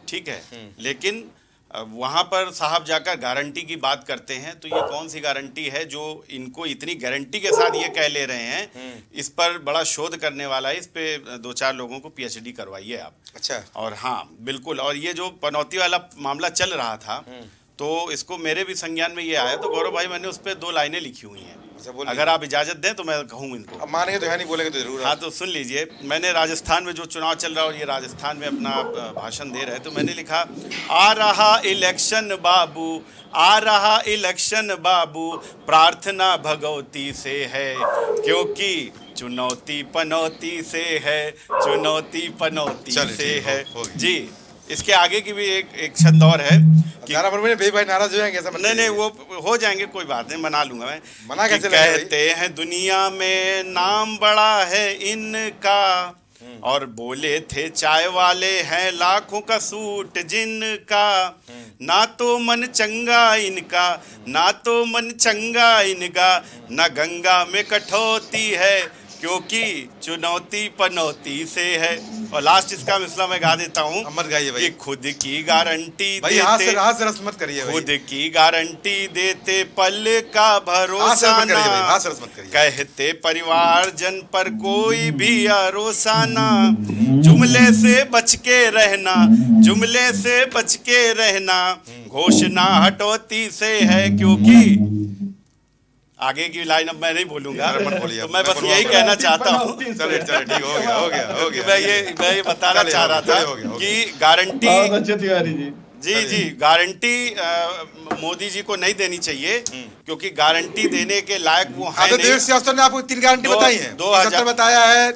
ठीक है हम्म। लेकिन वहाँ पर साहब जाकर गारंटी की बात करते हैं तो ये कौन सी गारंटी है जो इनको इतनी गारंटी के साथ ये कह ले रहे हैं हम्म। इस पर बड़ा शोध करने वाला है इस पे दो चार लोगों को पीएचडी करवाइए आप अच्छा और हाँ बिल्कुल और ये जो पनौती वाला मामला चल रहा था हम्म। तो इसको मेरे भी संज्ञान में ये आया तो गौरव भाई मैंने उस पर दो लाइनें लिखी हुई हैं अगर आप इजाज़त दें तो मैं कहूँ इनको। मानेंगे तो नहीं बोलेंगे तो ज़रूर हाँ। तो सुन लीजिए मैंने राजस्थान में जो चुनाव चल रहा है और ये राजस्थान में अपना भाषण दे रहे हैं तो मैंने लिखा आ रहा इलेक्शन बाबू आ रहा इलेक्शन बाबू प्रार्थना भगवती से है क्योंकि चुनौती पनौती से है चुनौती पनौती से है। जी। इसके आगे की भी एक एक छंद और है ग्यारह फरवरी में बेबी भाई नाराज़ हो जाएँगे ऐसा नहीं नहीं। वो हो जाएँगे कोई बात नहीं मना लूँगा मैं मना कैसे लगेगा भाई? कहते हैं दुनिया में नाम बड़ा है इनका हम्म। और बोले थे चाय वाले हैं लाखों का सूट जिनका हम्म। ना तो मन चंगा इनका ना तो मन चंगा इनका ना गंगा में कठौती है क्योंकि चुनौती पनौती से है। और लास्ट इसका मिसला मैं गा देता हूँ अब मत गाइए भाई। खुद की गारंटी भाई हाथ से देते हाथ से रस मत करिए भाई। खुद की गारंटी देते पल का भरोसा ना कहते परिवार जन पर कोई भी भरोसा ना जुमले से बच के रहना जुमले से बच के रहना घोषणा हटौती से है क्योंकि आगे की लाइन अब मैं नहीं बोलूँगा तो मैं बस यही कहना चाहता हूँ। चलिए चलिए ठीक हो गया हो गया हो कि गया मैं ये मैं ये बताना चाह रहा था। कि गारंटी अच्छे जी। जी जी गारंटी मोदी जी को नहीं देनी चाहिए क्योंकि गारंटी देने के लायक वो हम्म। हाँ तो नहीं। ने आपको तीन गारंटी दो- बताई है। दो हजार- बताया है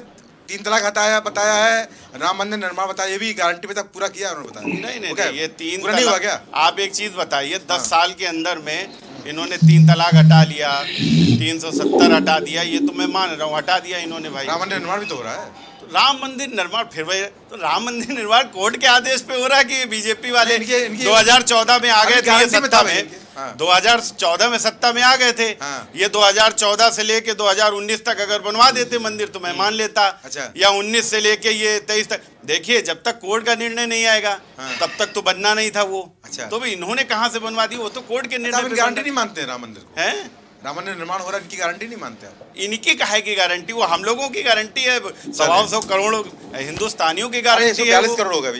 तीन तलाक हटाया बताया है राम मंदिर निर्माण बताया ये भी गारंटी में तक पूरा किया उन्होंने बताया। नहीं नहीं हो गया? नहीं, ये तीन पूरा नहीं हुआ क्या? आप एक चीज़ बताइए दस हाँ। साल के अंदर में इन्होंने तीन तलाक हटा लिया, तीन सौ सत्तर हटा दिया, ये तो मैं मान रहा हूँ, हटा दिया इन्होंने भाई। मंदिर निर्माण भी तो हो रहा है। राम मंदिर निर्माण फिर वही तो राम मंदिर निर्माण कोर्ट के आदेश पे हो रहा है कि बीजेपी वाले इनके- इनकी- 2014 में आ गए थे ये में सत्ता में इनके, हाँ। 2014 में सत्ता में आ गए थे हाँ। ये 2014 से लेके 2019 तक अगर बनवा देते मंदिर तो मैं मान लेता अच्छा। या 19 से लेके ये 23 तक देखिए जब तक कोर्ट का निर्णय नहीं आएगा हाँ। तब तक तो बनना नहीं था वो अच्छा। तो भी इन्होंने कहा से बनवा दी वो तो कोर्ट के अच्छा, निर्णय गारंटी नहीं मानते राम मंदिर हैं राम मंदिर निर्माण हो रहा है इनकी गारंटी नहीं मानते आप। इनकी काहे की गारंटी? वो हम लोगों की गारंटी है। सवा सौ करोड़ हिंदुस्तानियों की गारंटी है करोड़ हो गए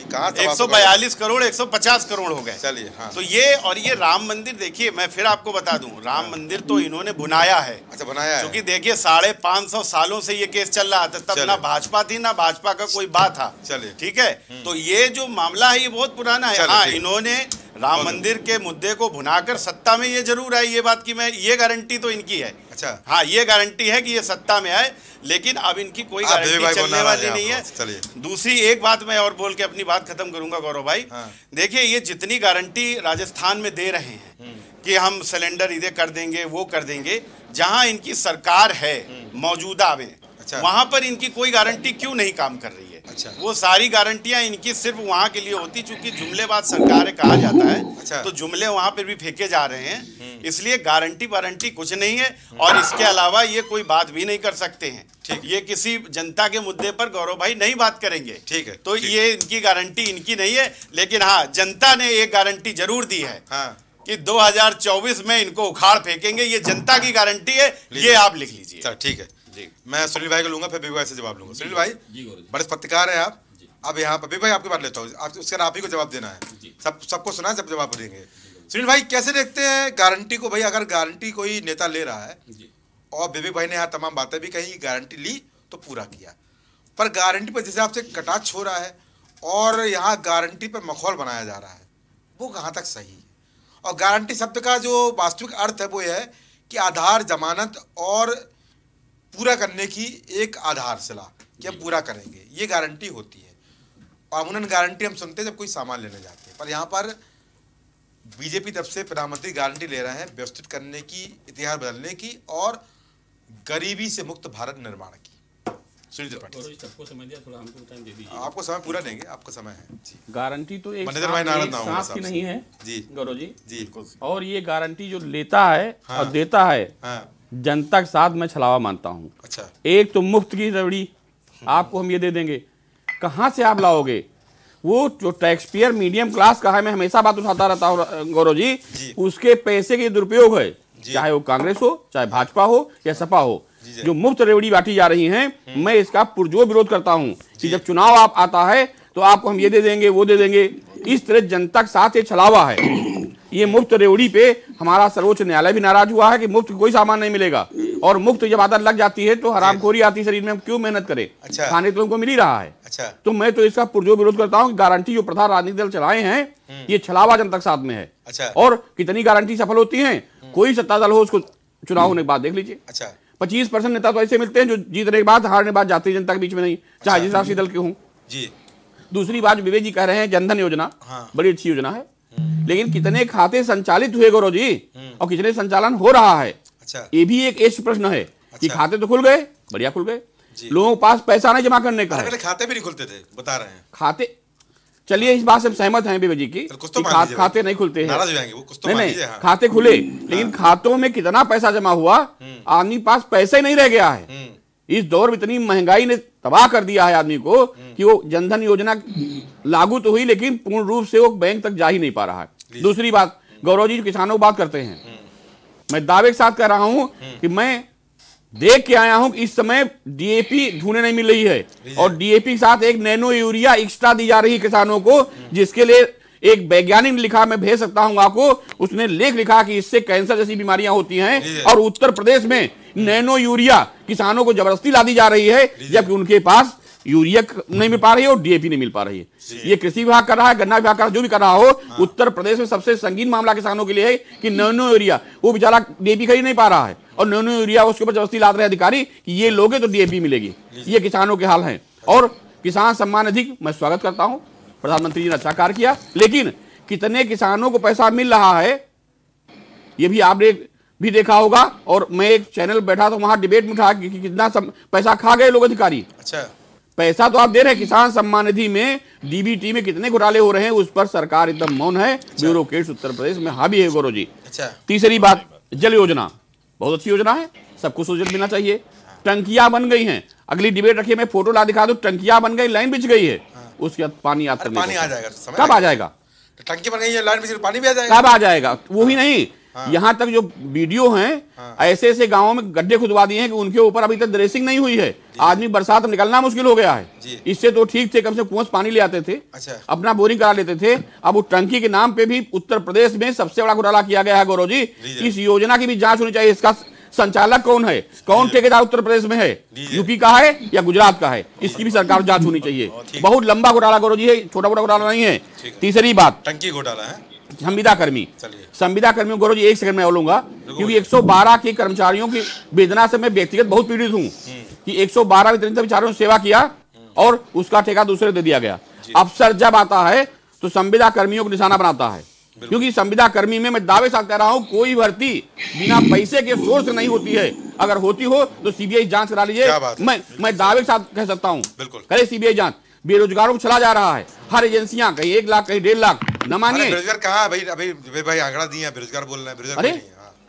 एक सौ बयालीस करोड़ एक सौ पचास करोड़ हो गए। चलिए हाँ। तो ये और ये राम मंदिर देखिए मैं फिर आपको बता दूँ राम मंदिर तो इन्होंने बुनाया है। अच्छा बनाया है। क्योंकि देखिए साढ़े पाँच सौ सालों से ये केस चल रहा था तब। ना भाजपा थी ना भाजपा का कोई बात था। चलिए। ठीक है? तो ये जो मामला है ये बहुत पुराना है। हाँ। इन्होंने राम मंदिर के मुद्दे को भुनाकर सत्ता में ये ज़रूर है ये बात की मैं ये गारंटी तो इनकी है अच्छा हाँ ये गारंटी है कि ये सत्ता में आए लेकिन अब इनकी कोई गारंटी चलने वाली नहीं है दूसरी एक बात मैं और बोल के अपनी बात खत्म करूँगा गौरव भाई हाँ। देखिए ये जितनी गारंटी राजस्थान में दे रहे हैं हम्म। कि हम सिलेंडर इधर कर देंगे वो कर देंगे जहाँ इनकी सरकार है मौजूदा में हम्म। अच्छा। वहाँ पर इनकी कोई गारंटी क्यों नहीं काम कर रही है अच्छा। वो सारी गारंटियाँ इनकी सिर्फ़ वहाँ के लिए होती चूँकि जुमलेबाज सरकार कहा जाता है अच्छा। हम्म। तो जुमले वहाँ पर भी फेंके जा रहे हैं इसलिए गारंटी वारंटी कुछ नहीं है और इसके अलावा ये कोई बात भी नहीं कर सकते हैं ठीक। ये किसी जनता के मुद्दे पर गौरव भाई नहीं बात करेंगे ठीक है, तो ठीक। ये इनकी गारंटी इनकी नहीं है लेकिन हाँ जनता ने एक गारंटी ज़रूर दी है हाँ कि 2024 में इनको उखाड़ फेंकेंगे ये जनता की गारंटी है ये आप लिख लीजिए ठीक है जी। मैं सुनील भाई को लूँगा फिर बीबी भाई से जवाब लूँगा। सुनील भाई जी बड़े पत्रकार हैं आप। अब यहाँ पर बीबी भाई आपकी बात लेता हूँ। आप उसके बाद आप ही को जवाब देना है। सब सबको सुना सब जवाब देंगे। सुनील भाई कैसे देखते हैं? गारंटी को भाई अगर गारंटी कोई नेता ले रहा है और विवेक भाई ने यहाँ तमाम बातें भी कही गारंटी ली तो पूरा किया। पर गारंटी पर जैसे आपसे कटाक्ष हो रहा है और यहाँ गारंटी पर मखौल बनाया जा रहा है वो कहाँ तक सही है? और गारंटी शब्द का जो वास्तविक अर्थ है वो यह है कि आधार जमानत और पूरा करने की एक आधारशिला कि हम पूरा करेंगे। ये गारंटी होती है। और अमूमन गारंटी हम सुनते हैं जब कोई सामान लेने जाते हैं। पर यहाँ पर बीजेपी तरफ़ से प्रधानमंत्री गारंटी ले रहे हैं व्यवस्थित करने की इतिहास बदलने की और गरीबी से मुक्त भारत निर्माण की। सुनील त्रिपाठी। सबको समझ दिया थोड़ा हमको टाइम दे दीजिए। आपको समय पूरा देंगे आपका समय है। जी। गारंटी तो एक साहब की नहीं है जी। गौरव जी। जी। और ये गारंटी जो लेता है हाँ। और देता है हाँ। जनता के साथ मैं छलावा मानता हूँ। अच्छा। एक तो मुफ़्त की रबड़ी आपको हम ये दे देंगे। कहाँ से आप लाओगे? वो जो टैक्स पेयर मीडियम क्लास का है मैं हमेशा बात उठाता रहता हूँ गौरव जी। जी। उसके पैसे के दुरुपयोग है। चाहे वो कांग्रेस हो चाहे भाजपा हो या सपा हो। जी, मुफ़्त रेवड़ी बांटी जा रही हैं मैं इसका पुरजोर विरोध करता हूँ कि जब चुनाव आप आता है तो आपको हम ये दे देंगे वो दे देंगे। इस तरह जनता के साथ ये छलावा है। ये मुफ़्त रेवड़ी पे हमारा सर्वोच्च न्यायालय भी नाराज़ हुआ है कि मुफ़्त कोई सामान नहीं मिलेगा। और मुफ़्त जब आदत लग जाती है तो हरामखोरी आती है शरीर में क्यों मेहनत करें? अच्छा। खाने तो उनको मिल ही रहा है। अच्छा। तो मैं तो इसका पुरजोर विरोध करता हूँ गारंटी जो प्रधान राजनीतिक दल चलाए हैं ये छलावा जनता के साथ में है। अच्छा। और कितनी गारंटी सफल होती है कोई सत्ता दल हो उसको चुनाव होने के बाद देख लीजिए। अच्छा। पच्चीस परसेंट नेता तो ऐसे मिलते हैं जो जीतने के बाद हारने के बाद जाती जनता के बीच में नहीं चाहे जिस राशि दल के हों। जी। दूसरी बात विवेक जी कह रहे हैं जनधन योजना। हाँ। बड़ी अच्छी योजना है। लेकिन कितने खाते संचालित हुए गौरव जी और कितने संचालन हो रहा है? अच्छा। ये भी एक एश प्रश्न है अच्छा। कि। खाते तो खुल गए बढ़िया खुल गए। लोगों के पास पैसा नहीं जमा करने का है। खाते भी नहीं खुलते थे बता रहे हैं। खाते? चलिए इस बात से हम सहमत हैं विवेक जी की कुछ तो खा- खाते नहीं खुलते हैं। नाराज़ जाएँगे वो कुछ तो नहीं नहीं हाँ। खाते खुले लेकिन खातों में कितना पैसा जमा हुआ? आदमी पास पैसा ही नहीं रह गया है। हम्म, इस दौर में इतनी महँगाई ने तबाह कर दिया है आदमी को कि वो जनधन योजना लागू तो हुई लेकिन पूर्ण रूप से वो बैंक तक जा ही नहीं पा रहा है। दूसरी बात गौरव जी किसानों की बात करते हैं मैं दावे के साथ कह रहा हूँ कि मैं देख के आया हूँ कि इस समय डीएपी ढूँढने नहीं मिल रही है। और डीएपी के साथ एक नैनो यूरिया एक्स्ट्रा दी जा रही है किसानों को जिसके लिए एक वैज्ञानिक ने लिखा मैं भेज सकता हूँ आपको उसने लेख लिखा कि इससे कैंसर जैसी बीमारियाँ होती हैं और उत्तर प्रदेश में नैनो यूरिया किसानों को ज़बरदस्ती ला दी जा रही है जबकि उनके पास यूरिया नहीं मिल पा रही है और डीएपी नहीं मिल पा रही है। ये कृषि विभाग कर रहा है गन्ना विभाग कर रहा है जो भी कर रहा हो हाँ। उत्तर प्रदेश में सबसे संगीन मामला किसानों के लिए है कि नैनो यूरिया वो बेचारा डीएपी खरीद नहीं पा रहा है और नैनो यूरिया उसके ऊपर ज़बरदस्ती लाद रहे अधिकारी कि ये लोगे तो डीएपी मिलेगी। ये किसानों के हाल है। और किसान सम्मान अधिक मैं स्वागत करता हूँ। प्रधानमंत्री जी ने अच्छा कार्य किया लेकिन कितने किसानों को पैसा मिल रहा है ये भी आपने भी देखा होगा और मैं एक चैनल बैठा था वहाँ डिबेट में उठा कि कितना सम, पैसा खा गए लोग अधिकारी। अच्छा। पैसा तो आप दे रहे हैं किसान सम्मान निधि में डीबीटी में कितने घोटाले हो रहे हैं उस पर सरकार एकदम मौन है अच्छा। ब्यूरोक्रेट्स उत्तर प्रदेश में। हावी है गौरव जी। अच्छा। तीसरी बात जल योजना। बहुत अच्छी योजना है सबको सूचना मिलना चाहिए। टंकियाँ बन गई हैं। अगली डिबेट रखिए मैं फ़ोटो ला दिखा दूँ टंकियाँ बन गई लाइन बिछ गई है। उसके बाद पानी आता पानी आ जाएगा समय कब आ जाएगा? तो टंकी बन गई है लाइन में पानी भी आ जाएगा। कब आ जाएगा? वो ही। नहीं। यहाँ तक जो वीडियो हैं ऐसे ऐसे गाँवों में गड्ढे खुदवा दिए हैं कि उनके ऊपर अभी तक ड्रेसिंग नहीं हुई है। आदमी बरसात में निकलना मुश्किल हो गया है। इससे तो ठीक थे कम से से पानी ले आते थे। अच्छा। अपना बोरिंग करा लेते थे। अब वो टंकी के नाम पे भी उत्तर प्रदेश में सबसे बड़ा घोटाला किया गया है गौरव जी। इस योजना की भी जाँच होनी चाहिए इसका संचालक कौन है? कौन ठेकेदार उत्तर प्रदेश में है? यूपी का है या गुजरात का है? इसकी भी सरकार जाँच होनी चाहिए। बहुत लंबा घोटाला गौरव जी है। छोटा मोटा घोटाला नहीं है। तीसरी बात। टंकी घोटाला है। संविदा कर्मी संविदा कर्मियों गौरव जी एक सेकंड में बोलूँगा क्योंकि 112 के कर्मचारियों की वेदना से मैं व्यक्तिगत बहुत पीड़ित हूँ। कि 112 वेतन बेचारों ने सेवा किया और उसका ठेका दूसरे दे दिया गया। अफसर जब आता है तो संविदा कर्मियों को निशाना बनाता है। क्योंकि संविदा कर्मी में मैं दावे साथ कह रहा हूँ कोई भर्ती बिना पैसे के सोर्स नहीं होती है। अगर होती हो तो सीबीआई जाँच करा लीजिए? मैं मैं दावे के साथ कह सकता हूँ। करे सीबीआई जाँच। बेरोजगारों को चला जा रहा है। हर एजेंसियाँ कहीं एक लाख कहीं डेढ़ लाख न मानिए। बेरोजगार कहाँ भाई अभी भाई आंकड़ा बेरोजगार बोल रहे हैं अरे है।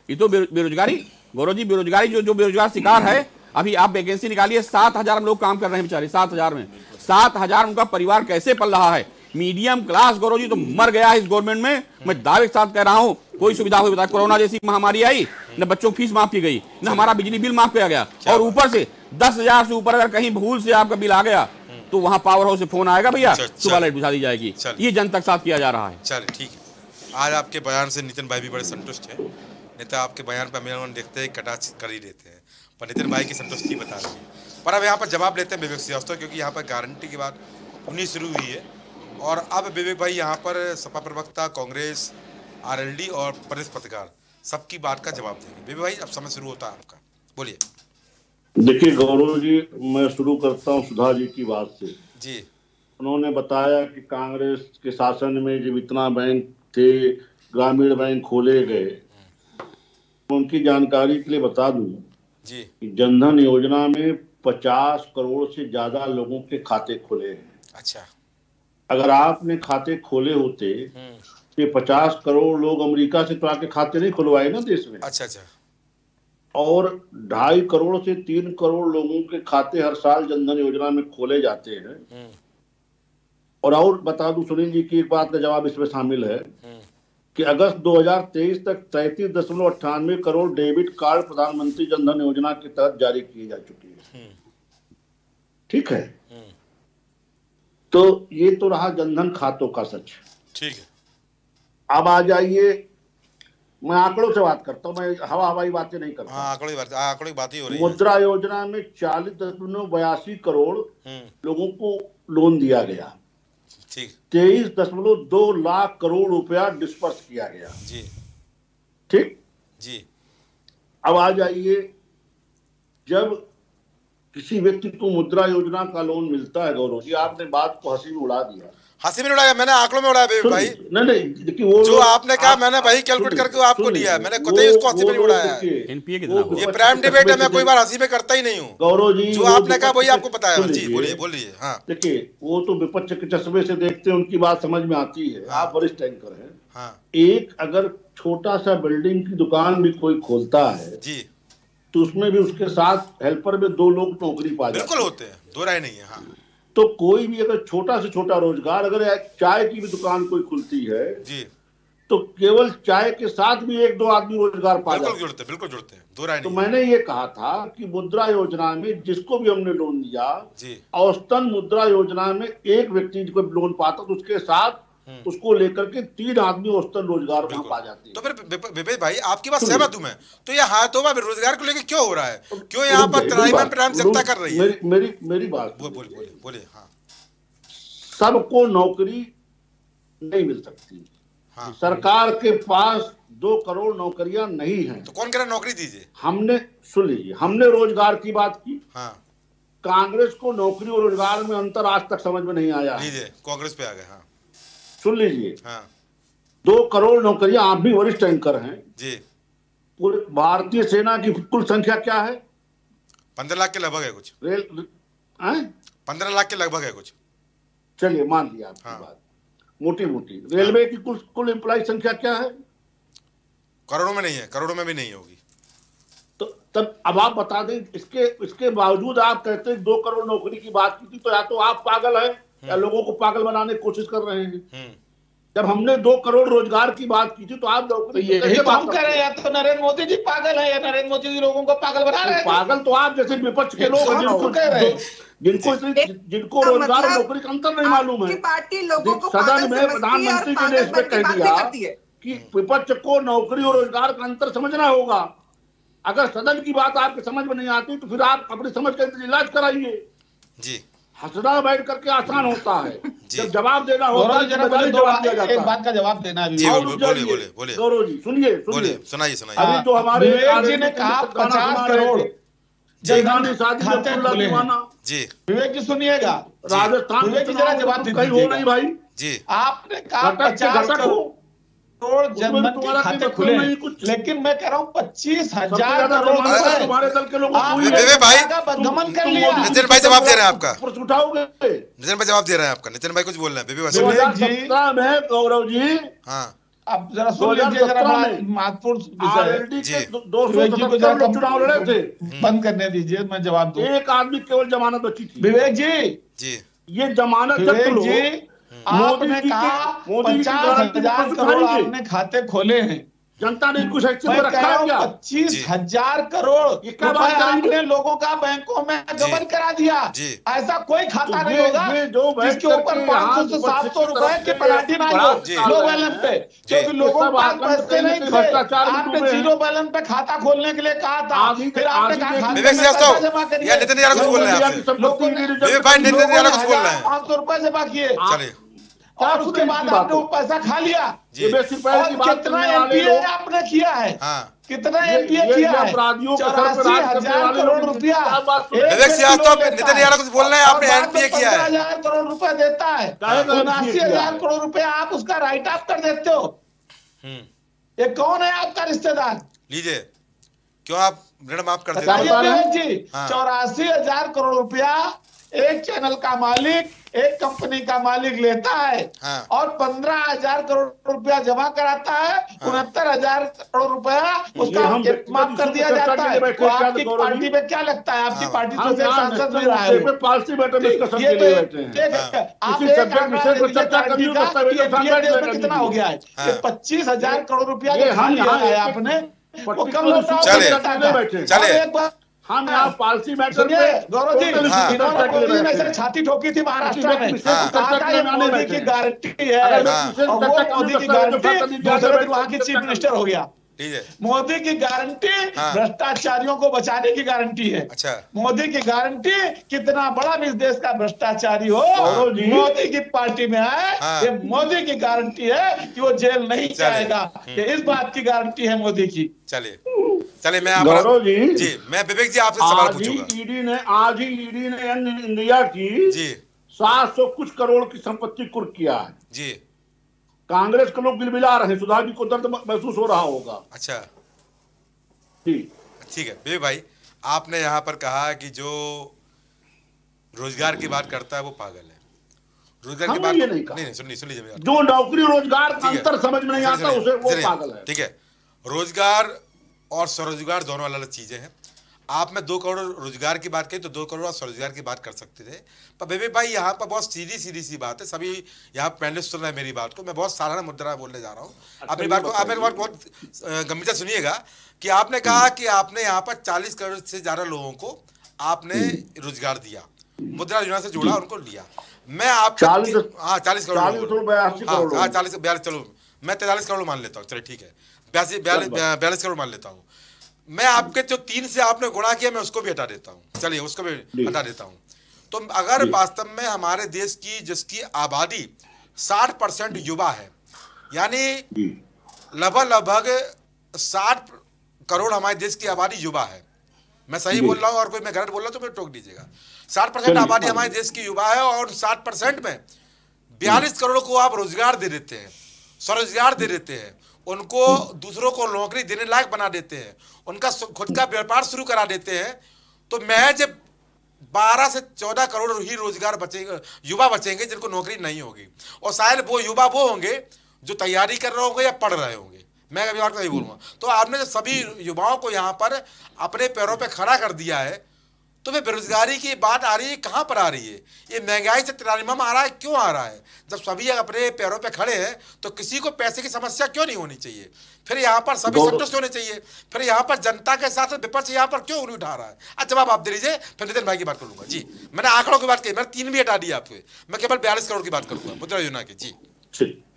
ये तो बेरोजगारी गौरव जी बेरोजगारी जो जो बेरोजगार शिकार है अभी आप वैकेंसी निकालिए सात हज़ार हम लोग काम कर रहे हैं बेचारे सात हज़ार में। सात हज़ार उनका परिवार कैसे पल रहा है? मीडियम क्लास गौरव जी तो मर गया है इस गवर्नमेंट में। मैं दावे के साथ कह रहा हूँ कोई सुविधा हुई बता कोरोना जैसी महामारी आई न बच्चों की फ़ीस माफ़ की गई न हमारा बिजली बिल माफ़ किया गया। और ऊपर से दस हज़ार से ऊपर अगर कहीं भूल से आपका बिल आ गया तो वहाँ पावर हाउस से फ़ोन आएगा भैया सुबह लाइट बुझा दी जाएगी। ये जनता तक साथ किया जा रहा है। चलिए ठीक है। आज आपके बयान से नितिन भाई भी बड़े संतुष्ट हैं। नहीं तो आपके बयान पर अमीर देखते हैं कटाक्ष कर ही देते हैं। पर नितिन भाई की संतुष्टि बता रही है। पर अब यहाँ पर जवाब लेते हैं विवेक श्रीवास्तव क्योंकि यहाँ पर गारंटी की बात उन्हीं शुरू हुई है। और अब विवेक भाई यहाँ पर सपा प्रवक्ता कांग्रेस आरएलडी और प्रदेश पत्रकार सबकी बात का जवाब देंगे। विवेक भाई अब समय शुरू होता है आपका। बोलिए। देखिए गौरव जी मैं शुरू करता हूँ सुधा जी की बात से। जी। उन्होंने बताया कि कांग्रेस के शासन में जब इतना बैंक थे ग्रामीण बैंक खोले गए उनकी जानकारी के लिए बता दूँ जी। जनधन योजना में 50 करोड़ से ज़्यादा लोगों के खाते खुले हैं। अच्छा। अगर आपने खाते खोले होते हम्म। तो 50 करोड़ लोग अमेरिका से तो आके खाते नहीं खुलवाए ना देश में। अच्छा अच्छा। और ढाई करोड़ से तीन करोड़ लोगों के खाते हर साल जनधन योजना में खोले जाते हैं। हम्म। और और बता दूँ सुनील जी की एक बात का जवाब इसमें शामिल है हम्म। कि अगस्त 2023 तक तैतीस दशमलव अट्ठानवे करोड़ डेबिट कार्ड प्रधानमंत्री जनधन योजना के तहत जारी किए जा चुके हैं। ठीक है? तो ये तो रहा जनधन खातों का सच। ठीक है। अब आ जाइए मैं आंकड़ों से बात करता हूँ मैं हवा हवाई बातें नहीं करता। हाँ आंकड़ों बात आंकड़ों की बात ही हो रही है। मुद्रा योजना में चालीस दशमलव बयासी करोड़ हम्म। लोगों को लोन दिया गया। ठीक। तेईस दशमलव दो लाख करोड़ रुपया डिस्पर्स किया गया। जी। ठीक? जी। अब आ जाइए जब किसी व्यक्ति को मुद्रा योजना का लोन मिलता है गौरव जी आपने बात को हँसी में उड़ा दिया। हँसी में उड़ाया मैंने आंकड़ों में उड़ाया भाई। नहीं नहीं देखिए वो जो आपने कहा, आप- मैंने वही कैलकुलेट करके आपको दिया है। मैंने वो- कतई उसको हँसी में उड़ाया है। कितना ये प्राइम डिबेट है मैं कोई बार हँसी में करता ही नहीं हूँ। गौरव जी जो आपने कहा वही आपको बताया जी बोलिए बोलिए हाँ। देखिए वो तो विपक्ष के चश्मे से देखते हैं उनकी बात समझ में आती है। आप वरिष्ठ एंकर हैं। हाँ। एक अगर छोटा सा बिल्डिंग की दुकान भी कोई खोलता है जी। तो उसमें भी उसके साथ हेल्पर में दो लोग नौकरी पा जाते बिल्कुल होते हैं। दो राय नहीं है हाँ। तो कोई भी अगर छोटा से छोटा रोज़गार अगर चाय की भी दुकान कोई खुलती है जी। तो केवल चाय के साथ भी एक दो आदमी रोज़गार पा बिल्कुल जाते हैं। जुड़ते बिल्कुल जुड़ते हैं। दो राय तो। मैंने ये कहा था कि मुद्रा योजना में जिसको भी हमने लोन दिया औसतन मुद्रा योजना में एक व्यक्ति को लोन पाता तो उसके साथ उसको लेकर के तीन आदमी औसतन रोज़गार वहाँ पा जाते तो फिर विवेक भाई आपकी बात सहमत हूँ मैं। तो ये हाथों में रोज़गार को लेकर क्यों हो रहा है? क्यों यहाँ पर त्राइमन बात- प्राइम जनता कर रही है? मेरी मेरी मेरी बात बोल बोलिए बोलिए हाँ। सबको नौकरी नहीं मिल सकती। हाँ। सरकार के पास दो करोड़ नौकरियाँ नहीं हैं। तो कौन कह रहा नौकरी दीजिए? हमने सुन लीजिए हमने रोज़गार की बात की। हाँ। कांग्रेस को नौकरी और रोज़गार में अंतर आज तक समझ में नहीं आया कांग्रेस पे आ गए हाँ। सुन लीजिए। हाँ। दो करोड़ नौकरियाँ आप भी वरिष्ठ एंकर हैं। जी। पूरे भारतीय सेना की कुल संख्या क्या है? पंद्रह लाख के लगभग है कुछ। रेल पंद्रह लाख के लगभग है कुछ। चलिए मान लिया आपकी हाँ। बात। मोटी मोटी रेलवे हाँ। की कुल कुल एम्प्लॉय संख्या क्या है? करोड़ों में नहीं है करोड़ों में भी नहीं होगी। तो तब अब आप बता दें इसके इसके बावजूद आप कहते हैं दो करोड़ नौकरी की बात की थी तो या तो आप पागल हैं? या लोगों को पागल बनाने की कोशिश कर रहे हैं। हम्म। जब हमने दो करोड़ रोज़गार की बात की थी तो आप तो यही तो बात हम कह रहे हैं? हैं। या तो नरेंद्र मोदी जी पागल है या नरेंद्र मोदी जी लोगों को पागल बना रहे हैं। पागल तो आप जैसे विपक्ष के लोग हैं जिनको कह रहे हैं। जिनको जिनको रोज़गार और मतलब नौकरी का अंतर नहीं मालूम है। पार्टी लोगों को सदन में है प्रधानमंत्री जी ने इस पे कह दिया कि विपक्ष को नौकरी और रोज़गार का अंतर समझना होगा। अगर सदन की बात आपके समझ में नहीं आती तो फिर आप अपनी समझ के इलाज कराइए। जी। हंसना बैठ करके आसान होता है। (laughs) जब जवाब देना होता है तो बोले जवाब दिया जाता। है बात का जवाब देना है जाइए। बोलिए, बोलिए। गौरव जी सुनिए सुनिए। सुनाइए सुनाइए। अभी जो हमारे जी ने कहा गाना 50 सुना रहे करोड़। जय जयगानी शादी में हैं। जी विवेक जी सुनिएगा। राजस्थान विवेक जी जरा जवाब में तुम कहीं हो नहीं भाई। जी। आपने कहा पचास करोड़ हो। करोड़ जनधन के तुम्हारा खाते खुले लेकिन मैं कह रहा हूँ पच्चीस हज़ार करोड़ तुम्हारे दल के लोगों को। आपने हुई। विवेक भाई, बदमन कर लिया। नितिन भाई जवाब दे रहे हैं आपका। उठाओगे? नितिन भाई जवाब दे रहे हैं आपका। नितिन भाई कुछ बोल रहे हैं बेबी में गौरव जी हाँ। अब जरा सुन लीजिए जरा 2017 बड़ा में महत्वपूर्ण विषय। दो चुनाव लड़े थे। बंद करने दीजिए मैं जवाब दूँ। एक आदमी केवल जमानत बची थी। विवेक जी। जी। ये जमानत विवेक जी। आपने कहा पचास हज़ार करोड़ आपने खाते खोले हैं। जनता ने कुछ एक्शन मैं में रखा है क्या? पच्चीस हज़ार करोड़ करेंगे? आपने लोगों का बैंकों में गबन करा दिया। ऐसा कोई खाता तो नहीं होगा जिसके ऊपर पाँच सौ यहाँ से सात सौ रुपए के पेनाल्टी ना बड़ा लो बैलेंस पे। क्योंकि लोगों सब के पास पैसे नहीं थे। भ्रष्टाचार आपने ज़ीरो बैलेंस पे खाता खोलने के लिए कहा था। फिर आपने कहा जमा करिए। हैं लोगों लोगों हैं पाँच सौ रुपए जमा किए। और उसके बाद आपने वो पैसा खा लिया। ये बेसिक और कितना एमपीए आपने किया है? हाँ। कितना ये- एमपीए किया है? चौरासी हज़ार करोड़ रुपया। क्या। कुछ बोल रहे हैं, आपने NPA किया है। 15,000 करोड़ रुपए देता है। तो उनासी हज़ार करोड़ रुपए आप उसका राइट ऑफ़ कर देते हो। हम्म। ये कौन है आपका रिश्तेदार? लीजिए क्यों आप ऋण माफ़ कर देते हैं? जी हाँ। चौरासी हज़ार करोड़ रुपया एक चैनल का मालिक एक कंपनी का मालिक लेता है हाँ। और पंद्रह हज़ार करोड़ रुपया जमा कराता है उनहत्तर हज़ार करोड़ रुपया उसका माफ़ कर दिया जाता है तो आपकी पार्टी में क्या लगता है आपकी हाँ। पार्टी तो एक सांसद भी नेशनल रहा है मुद्दे पे पॉलिसी बैठक डिस्कशन ये के तो लिए एक- बैठे हैं हाँ। में कितना हो गया है हाँ। पच्चीस हज़ार करोड़ रुपया है आपने वो पट्टी कब को लौटाओगे चले। बैठे। चले। एक बार हम यहाँ पॉलिसी मैटर सुनिए गौरव जी हाँ। में छाती ठोकी थी महाराष्ट्र में हाँ। कहा था ये मोदी की गारंटी है हाँ। मोदी की गारंटी दूसरे दिन की चीफ मिनिस्टर हो गया मोदी की गारंटी हाँ। भ्रष्टाचारियों को बचाने की गारंटी है अच्छा मोदी की गारंटी कितना बड़ा भी इस देश का भ्रष्टाचारी हो गौरव जी। मोदी की पार्टी में आए हाँ। ये मोदी की गारंटी है कि वो जेल नहीं जाएगा ये इस बात की गारंटी है मोदी की चलिए चलिए मैं आप जी। जी मैं विवेक जी आपसे सवाल पूछूँगा। ईडी ने आज ही ईडी ने यंग इंडिया की जी। सात सौ कुछ करोड़ की संपत्ति कुर्क किया है। जी। कांग्रेस के लोग गिलबिला रहे हैं सुधा जी को दर्द महसूस हो रहा होगा। अच्छा। ठीक ठीक है विवेक भाई आपने यहाँ पर कहा कि जो रोज़गार की बात करता है वो पागल है। रोज़गार की बात नहीं कहा। नहीं नहीं सुनिए सुन लीजिए जो नौकरी रोज़गार का अंतर समझ में नहीं आता उसे वो पागल है। ठीक है। रोज़गार और स्वरोजगार दोनों अलग अलग चीज़ें हैं। आप में दो करोड़ रोज़गार की बात कही तो दो करोड़ स्वरोजगार की बात कर सकते थे। पर बेबी भाई यहाँ पर बहुत सीधी सीधी सी बात है। सभी यहाँ पैनलिस्ट सुन रहे हैं मेरी बात को। मैं बहुत साधारण मुद्रा बोलने जा रहा हूँ। अपनी बात को आप मेरी बात बहुत गंभीरता सुनिएगा कि आपने कहा कि आपने यहाँ पर चालीस करोड़ से ज़्यादा लोगों को आपने रोज़गार दिया। मुद्रा योजना से जोड़ा उनको लिया। मैं आप हाँ चालीस करोड़ हाँ हाँ। चालीस बयालीस चलो। मैं तैतालीस करोड़ मान लेता हूँ चलो ठीक है। बयासी बयालीस करोड़ मान लेता हूँ। मैं आपके जो तीन से आपने गुणा किया मैं उसको भी हटा देता हूँ। चलिए उसको भी हटा देता हूँ। तो अगर वास्तव में हमारे देश की जिसकी आबादी साठ परसेंट युवा है यानी लगभग लगभग साठ करोड़ हमारे देश की आबादी युवा है। मैं सही बोल रहा हूँ? और कोई मैं गलत बोल रहा हूँ तो मैं टोक दीजिएगा। साठ परसेंट आबादी हाँ। हमारे देश की युवा है और साठ परसेंट में बयालीस करोड़ को आप रोज़गार दे देते हैं। स्वरोजगार दे देते हैं। उनको दूसरों को नौकरी देने लायक बना देते हैं। उनका खुद का व्यापार शुरू करा देते हैं। तो महज बारह से चौदह करोड़ ही रोज़गार बचेंगे, युवा बचेंगे जिनको नौकरी नहीं होगी। और शायद वो युवा वो होंगे जो तैयारी कर रहे होंगे या पढ़ रहे होंगे। मैं अभी और नहीं बोलूँगा। तो आपने सभी युवाओं को यहाँ पर अपने पैरों पे खड़ा कर दिया है तो फिर बेरोजगारी की बात आ रही है कहाँ पर आ रही है? ये महँगाई से तिरानवे आ रहा है क्यों आ रहा है? जब सभी अपने पैरों पे खड़े हैं तो किसी को पैसे की समस्या क्यों नहीं होनी चाहिए? फिर यहाँ पर सभी संतुष्ट होने चाहिए। फिर यहाँ पर जनता के साथ विपक्ष यहाँ पर क्यों उंगली उठा रहा है? अच्छा जवाब आप दे लीजिए फिर नितिन भाई की बात करूँगा। जी मैंने आंकड़ों की बात की मैंने तीन भी हटा दिया आपके। मैं केवल बयालीस करोड़ की बात करूँगा मुद्रा योजना की। जी।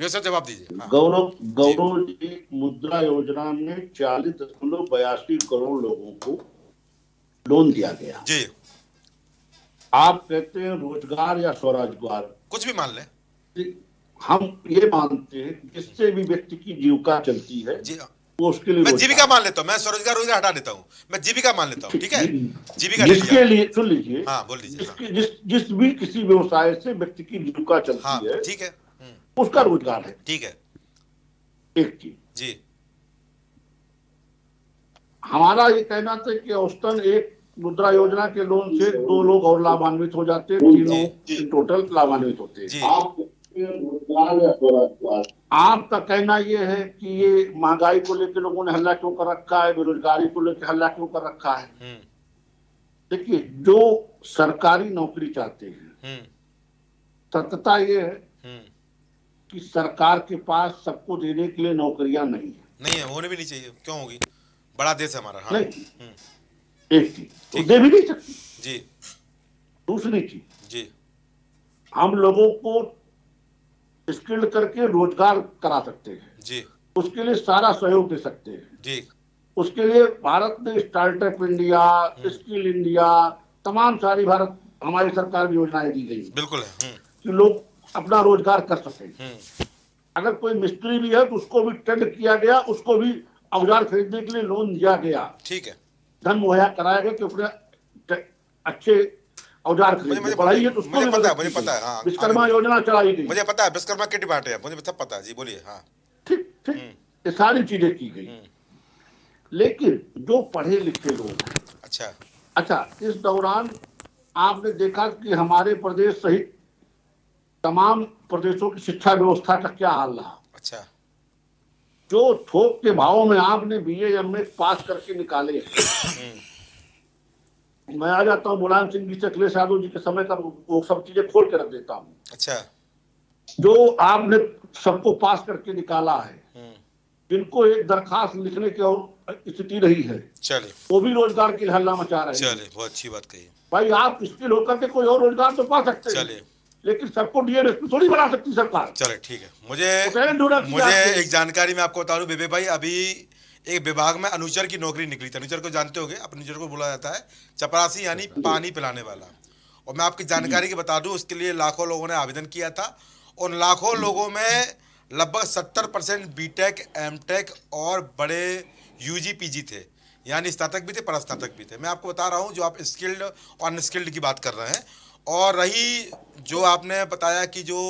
जवाब दीजिए। हाँ। गौरव गौरव जी मुद्रा योजना में चालीस दशमलव बयासी करोड़ लोगों को लोन दिया गया। जी। आप कहते हैं रोज़गार या स्वरोजगार? कुछ भी मान लें। हम ये मानते हैं जिससे भी व्यक्ति की जीविका चलती है जी वो उसके लिए मैं जीविका मान लेता हूँ मैं स्वरोजगार रोज़गार हटा देता हूँ मैं जीविका मान लेता हूँ ठीक है? जीविका जिसके लिए सुन लीजिए हाँ बोल लीजिए हाँ। जिस जिस भी किसी व्यवसाय से व्यक्ति की जीविका हाँ चलती है ठीक है। हम्म, उसका रोज़गार है। ठीक है। एक चीज़। जी। हमारा ये कहना था कि औसतन एक मुद्रा योजना के लोन से दो लोग और लाभान्वित हो जाते हैं तीन लोग टोटल लाभान्वित होते हैं। आप आपका कहना ये है कि ये महँगाई को लेकर लोगों ने हल्ला क्यों कर रखा है बेरोजगारी को लेकर हल्ला क्यों कर रखा है? हम्म। देखिए जो सरकारी नौकरी चाहते हैं हम्म। सत्यता ये है हम्म। कि सरकार के पास सबको देने के लिए नौकरियाँ नहीं है। नहीं है होने भी नहीं चाहिए। क्यों होगी? बड़ा देश है हमारा हाँ। नहीं। हम्म, एक चीज़ तो दे भी नहीं सकती। जी। दूसरी चीज़ जी। हम लोगों को स्किल्ड करके रोज़गार करा सकते हैं। जी। उसके लिए सारा सहयोग दे सकते हैं। जी। उसके लिए भारत ने स्टार्टअप इंडिया स्किल इंडिया तमाम सारी भारत हमारी सरकार की योजनाएँ दी गई बिल्कुल है हम्म, कि लोग अपना रोज़गार कर सकें। हम्म, अगर कोई मिस्त्री भी है तो उसको भी ट्रेंड किया गया उसको भी औज़ार खरीदने के लिए लोन दिया गया। ठीक है। धन मुहैया कराया गया कि अपने टे- अच्छे औज़ार खरीदे। है तो उसको मुझे पता है मुझे पता है हाँ विश्वकर्मा योजना चलाई गई। मुझे पता है विश्वकर्मा किट बांटे हैं मुझे सब पता है। जी बोलिए हाँ। ठीक ठीक। हम्म। ये सारी चीज़ें की गई। हम्म। लेकिन जो पढ़े लिखे लोग अच्छा। अच्छा इस दौरान आपने देखा कि हमारे प्रदेश सहित तमाम प्रदेशों की शिक्षा व्यवस्था का क्या हाल रहा? अच्छा। जो थोक के भाव में आपने बी एम पास करके निकाले। हम्म, मैं आ जाता हूँ मुलायम सिंह जी से अखिलेश यादव जी के समय का वो सब चीज़ें खोल के रख देता हूँ। अच्छा। जो आपने सबको पास करके निकाला है हम्म, जिनको एक दरखास्त लिखने की और स्थिति रही है चलिए वो भी रोज़गार की हल्ला मचा रहे हैं। चलिए बहुत अच्छी बात कही। भाई आप स्किल होकर के कोई और रोज़गार तो पा सकते हैं। लेकिन सबको डीएनएस थोड़ी बना सकती सरकार। चले ठीक है। मुझे तो मुझे एक जानकारी मैं आपको बता दूँ बेबे भाई अभी एक विभाग में अनुचर की नौकरी निकली थी। अनुचर को जानते होंगे अनुचर को बोला जाता है चपरासी यानी पानी पिलाने वाला। और मैं आपकी जानकारी की बता दूँ उसके लिए लाखों लोगों ने आवेदन किया था उन लाखों लोगों में लगभग सत्तर percent B tech M tech और बड़े यूजी पीजी थे। यानी स्नातक भी थे परस्नातक भी थे। मैं आपको बता रहा हूँ जो आप स्किल्ड और अनस्किल्ड की बात कर रहे हैं और रही जो आपने बताया कि जो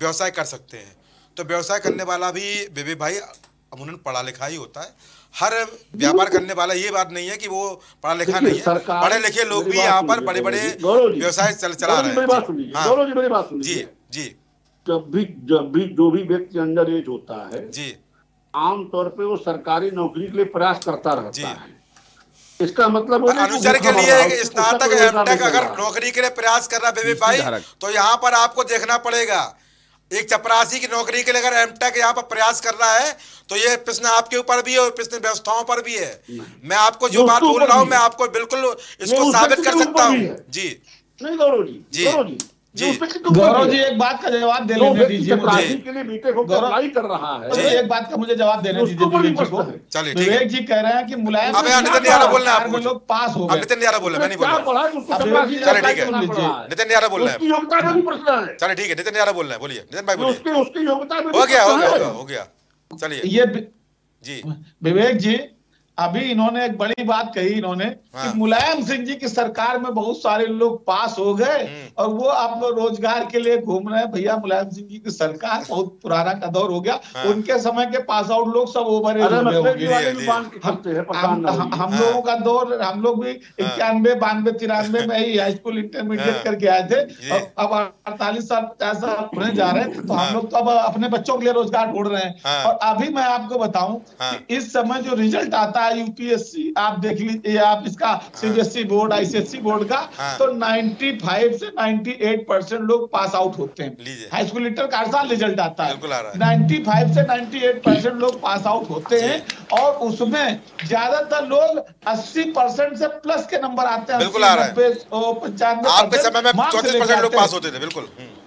व्यवसाय कर सकते हैं। तो व्यवसाय करने वाला भी बेबी भाई अमूमन पढ़ा लिखा ही होता है। हर व्यापार करने वाला ये बात नहीं है कि वो पढ़ा लिखा नहीं है। पढ़े लिखे लोग भी यहाँ पर बड़े बड़े व्यवसाय चल चला रहे हैं। हाँ। जी जी जब भी जब भी जो भी व्यक्ति अंडर एज होता है जी। आमतौर पे वो सरकारी नौकरी के लिए प्रयास करता जी। रहता है। इसका मतलब अनुचर के लिए है, स्नातक एमटेक अगर नौकरी के लिए प्रयास कर रहा है बेबी भाई तो यहाँ पर आपको देखना पड़ेगा। एक चपरासी की नौकरी के लिए अगर एमटेक यहाँ पर प्रयास कर रहा है तो ये प्रश्न आपके ऊपर भी है और प्रश्न व्यवस्थाओं पर भी है। मैं आपको जो बात बोल रहा हूँ मैं आपको बिल्कुल इसको साबित कर सकता हूँ। जी। नहीं गौरव जी जी। गौरव जी। एक बात का जवाब दे जो लेने दीजिए मुझे। के लिए बीटेक अप्लाई कर रहा है। मुझे एक बात का मुझे जवाब देने दीजिए विवेक जी को। प्रश्न। चलिए विवेक जी कह रहे हैं कि मुलायम अबे, नितिन? बोल रहे हैं। लोग पास हो गए। नितिन यादव बोल रहे हैं मैं नहीं बोल रहा पढ़ा है उसको अब चपरासी चलिए, ठीक है। नितिन यादव बोल रहे हैं योग्यता का भी प्रश्न है। चलिए ठीक है नितिन यादव बोल रहे हैं बोलिए। नितिन भाई ये बोलिए। उसकी उसकी योग्यता हो गया हो गया हो गया। चलिए। ये जी। विवेक जी अभी इन्होंने एक बड़ी बात कही इन्होंने हाँ। कि मुलायम सिंह जी की सरकार में बहुत सारे लोग पास हो गए हम्म। और वो अब रोज़गार के लिए घूम रहे हैं भैया मुलायम सिंह जी की सरकार बहुत पुराना का दौर हो गया हाँ। उनके समय के पास आउट लोग सब ओवर हो हैं हम हम, हम हाँ। लोगों का दौर हम लोग भी इक्यानवे बानवे तिरानवे में ही हाई स्कूल इंटरमीडिएट हाँ। करके आए थे और अब अड़तालीस साल पचास साल होने जा रहे हैं तो हाँ। हम लोग तो अब अपने बच्चों के लिए रोज़गार ढूंढ रहे हैं हाँ। और अभी मैं आपको बताऊँ हाँ। कि इस समय जो रिज़ल्ट आता है यूपीएससी आप देख लीजिए आप इसका सीबीएसई बोर्ड आईसीएससी बोर्ड का हाँ। तो 95 से 98 परसेंट लोग पास आउट होते हैं हाई स्कूल इंटर का हर साल रिज़ल्ट आता है बिल्कुल आ रहा है। 95 से 98 परसेंट लोग पास आउट होते हैं और उसमें ज़्यादातर लोग 80 परसेंट से प्लस के नंबर आते हैं बिल्कुल आ रहा है। 80, 90, ओ, पंचानवे आपके समय में marks परसेंट लोग पास होते थे बिल्कुल हम्म।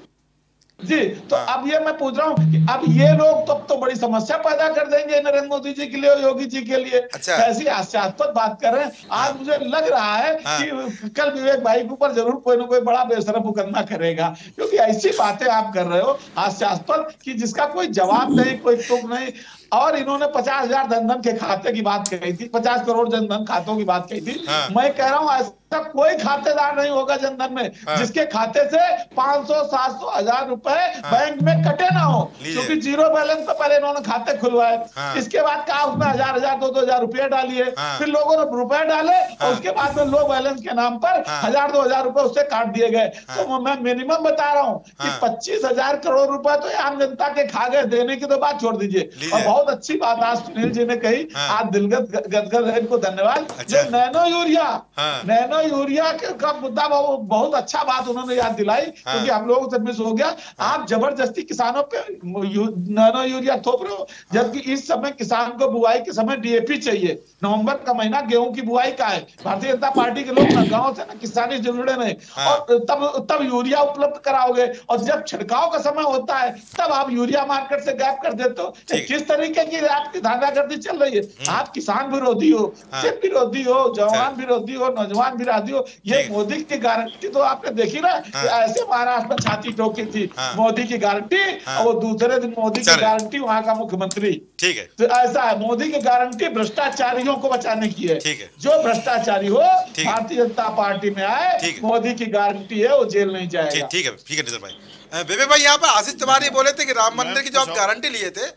जी तो हाँ। अब ये मैं पूछ रहा हूँ कि अब ये लोग तो, तो बड़ी समस्या पैदा कर देंगे नरेंद्र मोदी जी के लिए और योगी जी के लिए अच्छा। ऐसी हास्यास्पद बात कर रहे हैं आज मुझे लग रहा है हाँ। कि कल विवेक भाई के ऊपर ज़रूर कोई ना कोई बड़ा बेशरम मुकदमा करेगा क्योंकि ऐसी बातें आप कर रहे हो हास्यास्पद की जिसका कोई जवाब नहीं कोई तुक नहीं और इन्होंने पचास हज़ार जनधन के खाते की बात कही थी पचास करोड़ जनधन खातों की बात कही थी हाँ। मैं कह रहा हूँ ऐसा कोई खातेदार नहीं होगा जनधन में हाँ। जिसके खाते से 500 700 हज़ार रुपए बैंक में कटे ना हो क्योंकि ज़ीरो बैलेंस पे पहले इन्होंने खाते खुलवाए हाँ। इसके बाद कहा उसमें हज़ार हज़ार दो दो हज़ार रुपए डालिए हाँ। फिर लोगों ने रुपए डाले हाँ। और उसके बाद में लो बैलेंस के नाम पर हाँ। हज़ार दो हज़ार रुपए उससे काट दिए गए हाँ। तो मैं मिनिमम बता रहा हूँ कि हाँ। पच्चीस हज़ार करोड़ रुपए तो आम जनता के खा गए देने की तो बात छोड़ दीजिए और बहुत अच्छी बात आज सुनील जी ने कही हाँ। आज दिलगत गदगद है इनको धन्यवाद अच्छा। जो नैनो यूरिया हाँ। नैनो यूरिया के का मुद्दा बहुत बहुत अच्छा बात उन्होंने याद दिलाई हाँ। क्योंकि हम लोगों से मिस हो गया। आप ज़बरदस्ती किसानों पे नैनो यूरिया थोप रहे हो जबकि इस समय किसान को बुआई के समय डीएपी चाहिए। नवंबर का महीना गेहूँ की बुआई का है। भारतीय जनता पार्टी के लोग ना गाँव से ना किसानी से जुड़े नहीं। हाँ। और तब तब यूरिया उपलब्ध कराओगे और जब छिड़काव का समय होता है तब आप यूरिया मार्केट से गैप कर देते हो। किस तरीके की आपकी धांधागर्दी चल रही है? आप किसान विरोधी हो हाँ। सिर्फ़ विरोधी हो जवान। विरोधी हो नौजवान विरोधी हो ये मोदी की गारंटी तो आपने देखी ना हाँ। ऐसे महाराष्ट्र में छाती ठोकी थी हाँ। मोदी की गारंटी हाँ। और वो दूसरे दिन मोदी की गारंटी वहाँ का मुख्यमंत्री। ठीक है। तो ऐसा है मोदी की गारंटी भ्रष्टाचारियों को बचाने की है। ठीक है। जो भ्रष्टाचारी हो भारतीय जनता पार्टी में आए मोदी की गारंटी है वो जेल नहीं ठीक जाएगा। ठीक है ठीक है भाई। बेबे भाई यहाँ पर आशीष तिवारी बोले थे कि राम मंदिर की जो आप गारंटी लिए थे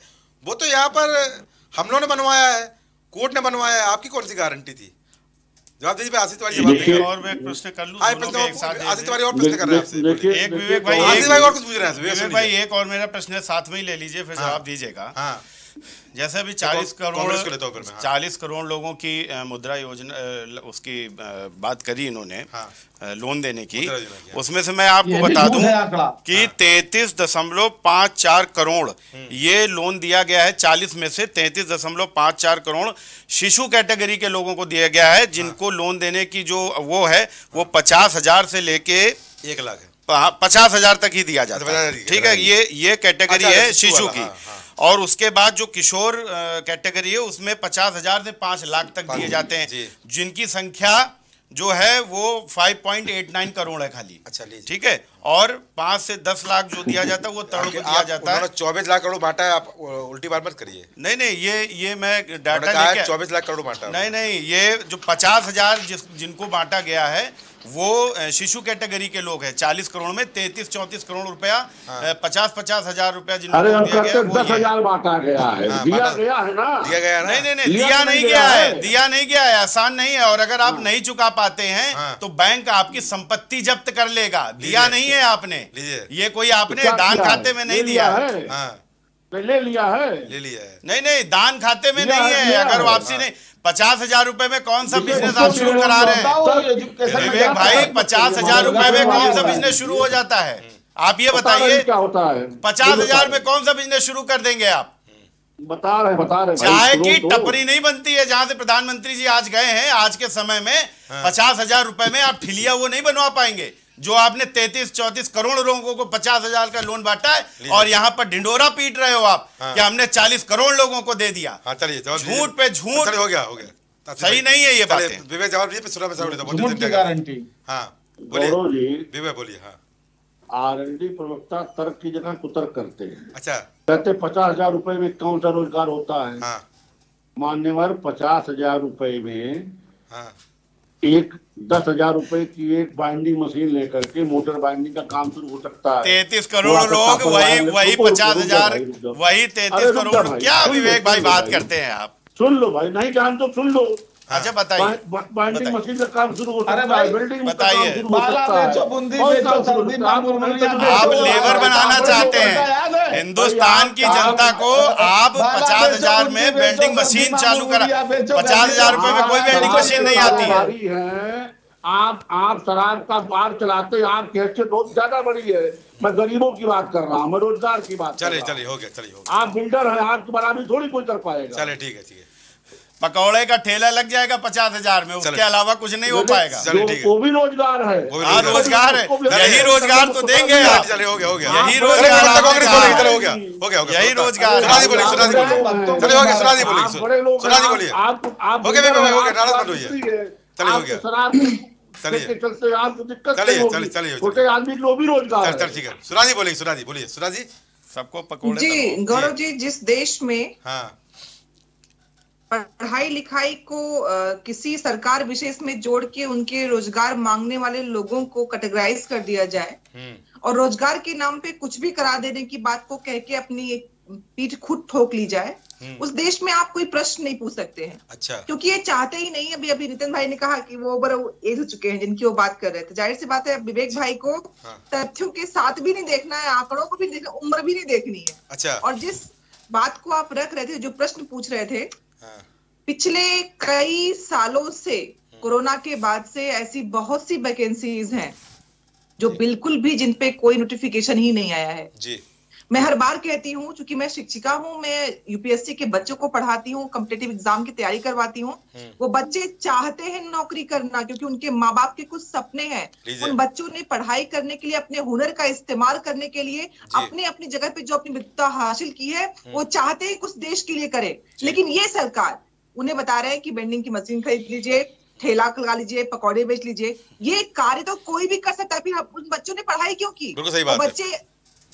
वो तो यहाँ पर हम लोगों ने बनवाया है कोर्ट ने बनवाया है आपकी कौन सी गारंटी थी? जवाब दीजिए भाई, आशीष तिवारी जवाब देखिए- देंगे। और मैं एक प्रश्न कर लूँ हाँ, दोनों प्रश्न के एक साथ आशीष तिवारी और प्रश्न कर रहे हैं आपसे। एक विवेक भाई, आशीष एक- भाई और कुछ पूछ रहे हैं विवेक भाई एक और मेरा प्रश्न है साथ में ही ले लीजिए फिर हाँ। जवाब दीजिएगा। हाँ। जैसे अभी चालीस करोड़ कांग्रेस को लेता हूँ हाँ। चालीस करोड़ लोगों की मुद्रा योजना उसकी बात करी इन्होंने हाँ। लोन देने की हाँ। उसमें से मैं आपको बता दूँ कि तैतीस दशमलव पाँच चार करोड़ हम्म। ये लोन दिया गया है चालीस में से तैतीस दशमलव पाँच चार करोड़ शिशु कैटेगरी के लोगों को दिया गया है जिनको लोन देने की जो वो है वो पचास हज़ार से लेके एक लाख पचास हज़ार तक ही दिया जाता है ठीक है ये ये कैटेगरी अच्छा, है शिशु शिशु की हाँ, हाँ। और उसके बाद जो किशोर कैटेगरी है उसमें पचास हज़ार से पाँच लाख तक दिए जाते हैं। जिनकी संख्या जो है वो 5.89 करोड़ है खाली। अच्छा ठीक है? और पाँच से दस लाख जो दिया जाता है वो तरुण को दिया जाता है। चौबीस लाख करोड़ बांटा है आप उल्टी बात मत करिए। नहीं नहीं ये ये मैं डाटा है चौबीस लाख करोड़ बांटा नहीं नहीं ये जो पचास हज़ार जिस जिनको बांटा गया है वो शिशु कैटेगरी के लोग हैं। चालीस करोड़ में तैतीस चौंतीस करोड़ रुपया हाँ। पचास पचास हज़ार रुपया जिनको दिया गया दस हज़ार बांटा गया है। हाँ, दिया गया है ना? दिया गया है ना? नहीं नहीं नहीं दिया नहीं गया है है। दिया नहीं गया है आसान नहीं है और अगर आप नहीं चुका पाते हैं हाँ। तो बैंक आपकी संपत्ति जब्त कर लेगा। दिया नहीं है आपने। ये कोई आपने क्या दान खाते में नहीं दिया? है। है। हाँ तो ले लिया है। ले लिया है। नहीं नहीं दान खाते में नहीं है, है अगर वापसी नहीं पचास हज़ार रुपए में कौन सा बिज़नेस आप शुरू करा रहे हैं? बताओ, एजुकेशन में विवेक भाई पचास हज़ार रुपए में कौन सा बिज़नेस शुरू हो जाता है? आप ये बताइए क्या होता है। पचास हज़ार में कौन सा बिज़नेस शुरू कर देंगे आप? बता रहे बता रहे चाय की तो। टपरी नहीं बनती है जहाँ से प्रधानमंत्री जी आज गए हैं आज के समय में हाँ। पचास हज़ार रुपए में आप ठिलिया वो नहीं बनवा पाएँगे। जो आपने तैतीस चौतीस करोड़ लोगों को पचास हज़ार का लोन बांटा है और यहाँ पर ढिंडोरा पीट रहे हो आप हाँ। कि हमने चालीस करोड़ लोगों को दे दिया। हाँ चलिए झूठ पे झूठ। हो गया हो गया। सही नहीं है ये बातें। विवेक जवाब क्या- गारंटी। हाँ बोलिए। विवेक बोलिए हाँ। आर एन डी प्रवक्ता तर्क की जगह कुतर्क करते हैं। अच्छा। कहते पचास हज़ार रुपए में कौन सा रोज़गार होता है? हाँ। मान्यवर पचास हज़ार रुपए में हाँ। एक दस हज़ार रूपए की एक बाइंडिंग मशीन लेकर के मोटर बाइंडिंग का काम शुरू हो सकता है। तैतीस करोड़ लोग वही वही रुको, रुको, पचास हज़ार वही तैतीस करोड़ क्या विवेक भाई बात करते हैं आप? सुन लो भाई नहीं जान तो सुन लो। अच्छा बताइए। बाइंडिंग। मशीन का काम शुरू हो सकता है बिल्डिंग बताइए। हो है। आप लेबर बनाना चाहते हैं। हिंदुस्तान की जनता को आप पचास हज़ार में वेल्डिंग मशीन चालू करा। पचास हज़ार रुपए में कोई वेल्डिंग मशीन नहीं आती। है आप आप शराब का बार चलाते हैं आपकी हैसियत बहुत ज़्यादा बड़ी है। मैं गरीबों की बात कर रहा हूँ मैं रोज़गार की बात चलिए चलिए हो गया चलिए हो गया। आप बिल्डर हैं आपकी बराबरी थोड़ी कोई कर पाएगा। चलिए ठीक है ठीक है। पकौड़े का ठेला लग जाएगा पचास हज़ार में उसके अलावा कुछ नहीं हो पाएगा। चलिए, ठीक है। वो भी रोज़गार है। वो भी हाँ रोज़गार है। यही रोज़गार तो देंगे आप। चलिए हो गया हो गया। यही रोज़गार है। गया। हो गया हो गया यही रोज़गार सुना दी है। सुना दी बोलेगी चलिए हो गया सुना दी आप बोलेगी बड़े लोग सुना दी बोलिए आप आप हो गया, बिल्डर हो गया, हैं, हो गया, आप नाराज़ मत होइए। चलिए, हो गया। चलिए। के चलते आपको दिक्कत चलिए, चलिए, चलिए, छोटे आदमी लिए भी रोज़गार चल ठीक है। सुना दी बोलेगी सुना दी बोलिए। सुना जी सबको पकौड़े जी गौरव जी जिस देश में हाँ। पढ़ाई लिखाई को किसी सरकार विशेष में जोड़ के उनके रोज़गार मांगने वाले लोगों को कैटेगराइज कर दिया जाए। हम्म। और रोज़गार के नाम पे कुछ भी करा देने की बात को कह के अपनी एक पीठ खुद ठोक ली जाए हम्म। उस देश में आप कोई प्रश्न नहीं पूछ सकते हैं। अच्छा। क्योंकि ये चाहते ही नहीं अभी अभी नितिन भाई ने कहा कि वो ओवर एज हो चुके हैं जिनकी वो बात कर रहे थे। ज़ाहिर सी बात है विवेक भाई को हाँ। तथ्यों के साथ भी नहीं देखना है आंकड़ों को भी देखना उम्र भी नहीं देखनी है। अच्छा। और जिस बात को आप रख रहे थे जो प्रश्न पूछ रहे थे पिछले कई सालों से कोरोना के बाद से ऐसी बहुत सी वैकेंसीज हैं जो बिल्कुल भी जिन पे कोई नोटिफिकेशन ही नहीं आया है। जी। मैं हर बार कहती हूँ क्योंकि मैं शिक्षिका हूँ मैं यूपीएससी के बच्चों को पढ़ाती हूँ कम्पिटेटिव एग्ज़ाम की तैयारी करवाती हूँ। वो बच्चे चाहते हैं नौकरी करना क्योंकि उनके माँ बाप के कुछ सपने हैं। उन बच्चों ने पढ़ाई करने के लिए अपने हुनर का इस्तेमाल करने के लिए अपने अपनी जगह पे जो अपनी विद्वता हासिल की है वो चाहते हैं कुछ देश के लिए करे। लेकिन ये सरकार उन्हें बता रहे हैं कि बेंडिंग की मशीन खरीद लीजिए ठेला लगा लीजिए पकौड़े बेच लीजिए। ये कार्य तो कोई भी कर सकता है फिर उन बच्चों ने पढ़ाई क्यों की? बिल्कुल सही बात बच्चे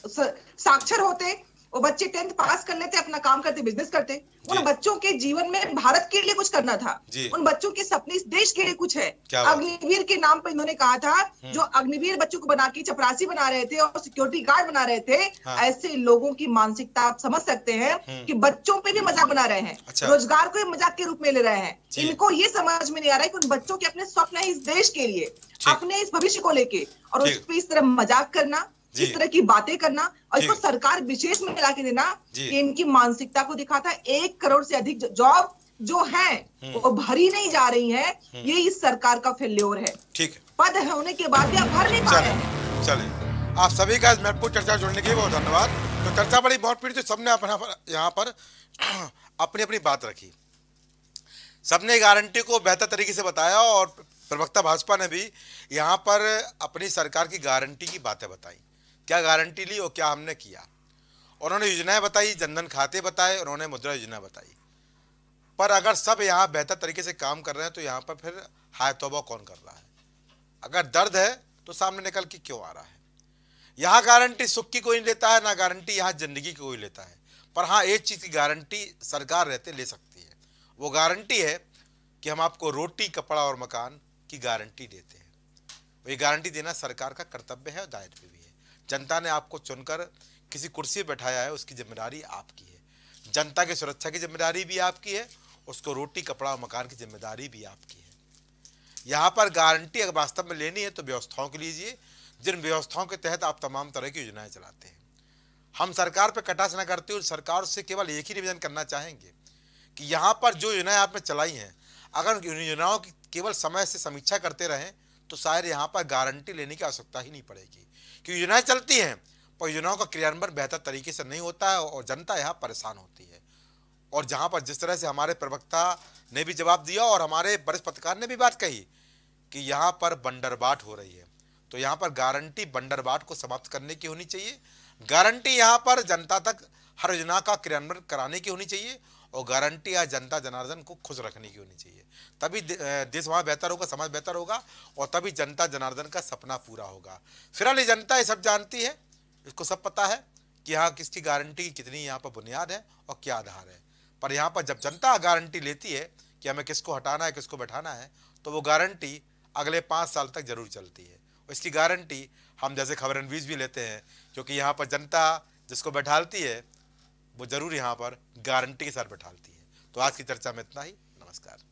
साक्षर होते वो बच्चे टेंथ पास कर लेते अपना काम करते बिज़नेस करते। उन बच्चों के जीवन में भारत के लिए कुछ करना था। उन बच्चों के सपने इस देश के लिए कुछ है। अग्निवीर के नाम पर इन्होंने कहा था जो अग्निवीर बच्चों को बना के चपरासी बना रहे थे और सिक्योरिटी गार्ड बना रहे थे हाँ। ऐसे लोगों की मानसिकता आप समझ सकते हैं कि बच्चों पे भी मज़ाक बना रहे हैं। अच्छा। रोज़गार को मज़ाक के रूप में ले रहे हैं। इनको ये समझ में नहीं आ रहा है कि उन बच्चों के अपने स्वप्न है इस देश के लिए अपने इस भविष्य को लेके और उस पर इस तरह मज़ाक करना। इस तरह की बातें करना और इसको सरकार विशेष में ला के देना कि इनकी मानसिकता को दिखाता है एक करोड़ से अधिक जॉब जो है वो भरी नहीं जा रही है ये इस सरकार का फेल्योर है। ठीक है। पद होने के बाद भी आप भर नहीं पा रहे चलिए आप सभी का इस महत्वपूर्ण चर्चा जुड़ने के लिए बहुत धन्यवाद। तो चर्चा बड़ी बहुत पीड़ी थी सबने अपना यहाँ पर (clears throat) अपनी अपनी बात रखी। सबने गारंटी को बेहतर तरीके से बताया और प्रवक्ता भाजपा ने भी यहाँ पर अपनी सरकार की गारंटी की बातें बताई। क्या गारंटी ली और क्या हमने किया? उन्होंने योजनाएँ बताई, जनधन खाते बताए उन्होंने मुद्रा योजना बताई। पर अगर सब यहाँ बेहतर तरीके से काम कर रहे हैं तो यहाँ पर फिर हाय तोबा कौन कर रहा है? अगर दर्द है तो सामने निकल के क्यों आ रहा है? यहाँ गारंटी सुख की कोई लेता है, ना गारंटी यहाँ ज़िंदगी की कोई लेता है। पर हाँ एक चीज़ की गारंटी सरकार रहते ले सकती है। वो गारंटी है कि हम आपको रोटी, कपड़ा और मकान की गारंटी देते हैं। वही गारंटी देना सरकार का कर्तव्य है और दायित्व भी जनता ने आपको चुनकर किसी कुर्सी पर बैठाया है, उसकी ज़िम्मेदारी आपकी है। जनता की सुरक्षा की ज़िम्मेदारी भी आपकी है, उसको रोटी, कपड़ा और मकान की ज़िम्मेदारी भी आपकी है। यहाँ पर गारंटी अगर वास्तव में लेनी है तो व्यवस्थाओं की लीजिए, जिन व्यवस्थाओं के तहत आप तमाम तरह की योजनाएँ चलाते हैं। हम सरकार पर कटाक्ष न करते हुए, सरकार से केवल एक ही निवेदन करना चाहेंगे कि यहाँ पर जो योजनाएँ आपने चलाई हैं, अगर योजनाओं की केवल समय से समीक्षा करते रहें तो शायद यहाँ पर गारंटी लेने की आवश्यकता ही नहीं पड़ेगी। क्योंकि योजनाएँ चलती हैं, पर योजनाओं का क्रियान्वयन बेहतर तरीके से नहीं होता है और जनता यहाँ परेशान होती है। और जहाँ पर जिस तरह से हमारे प्रवक्ता ने भी जवाब दिया और हमारे वरिष्ठ पत्रकार ने भी बात कही कि यहाँ पर बंडरबाट हो रही है तो यहाँ पर गारंटी बंडरबाट को समाप्त करने की होनी चाहिए। गारंटी यहाँ पर जनता तक हर योजना का क्रियान्वयन कराने की होनी चाहिए और गारंटी आज जनता जनार्दन को खुश रखने की होनी चाहिए। तभी देश वहाँ बेहतर होगा, समाज बेहतर होगा और तभी जनता जनार्दन का सपना पूरा होगा। फ़िलहाल ये जनता ये सब जानती है, इसको सब पता है कि यहाँ किसकी गारंटी कितनी यहाँ पर बुनियाद है और क्या आधार है। पर यहाँ पर जब जनता गारंटी लेती है कि हमें किसको हटाना है, किसको बैठाना है तो वो गारंटी अगले पाँच साल तक ज़रूर चलती है। इसकी गारंटी हम जैसे खबर भी लेते हैं, क्योंकि यहाँ पर जनता जिसको बैठालती है वो ज़रूर यहाँ पर गारंटी के साथ बैठाती है। तो आज की चर्चा में इतना ही। नमस्कार।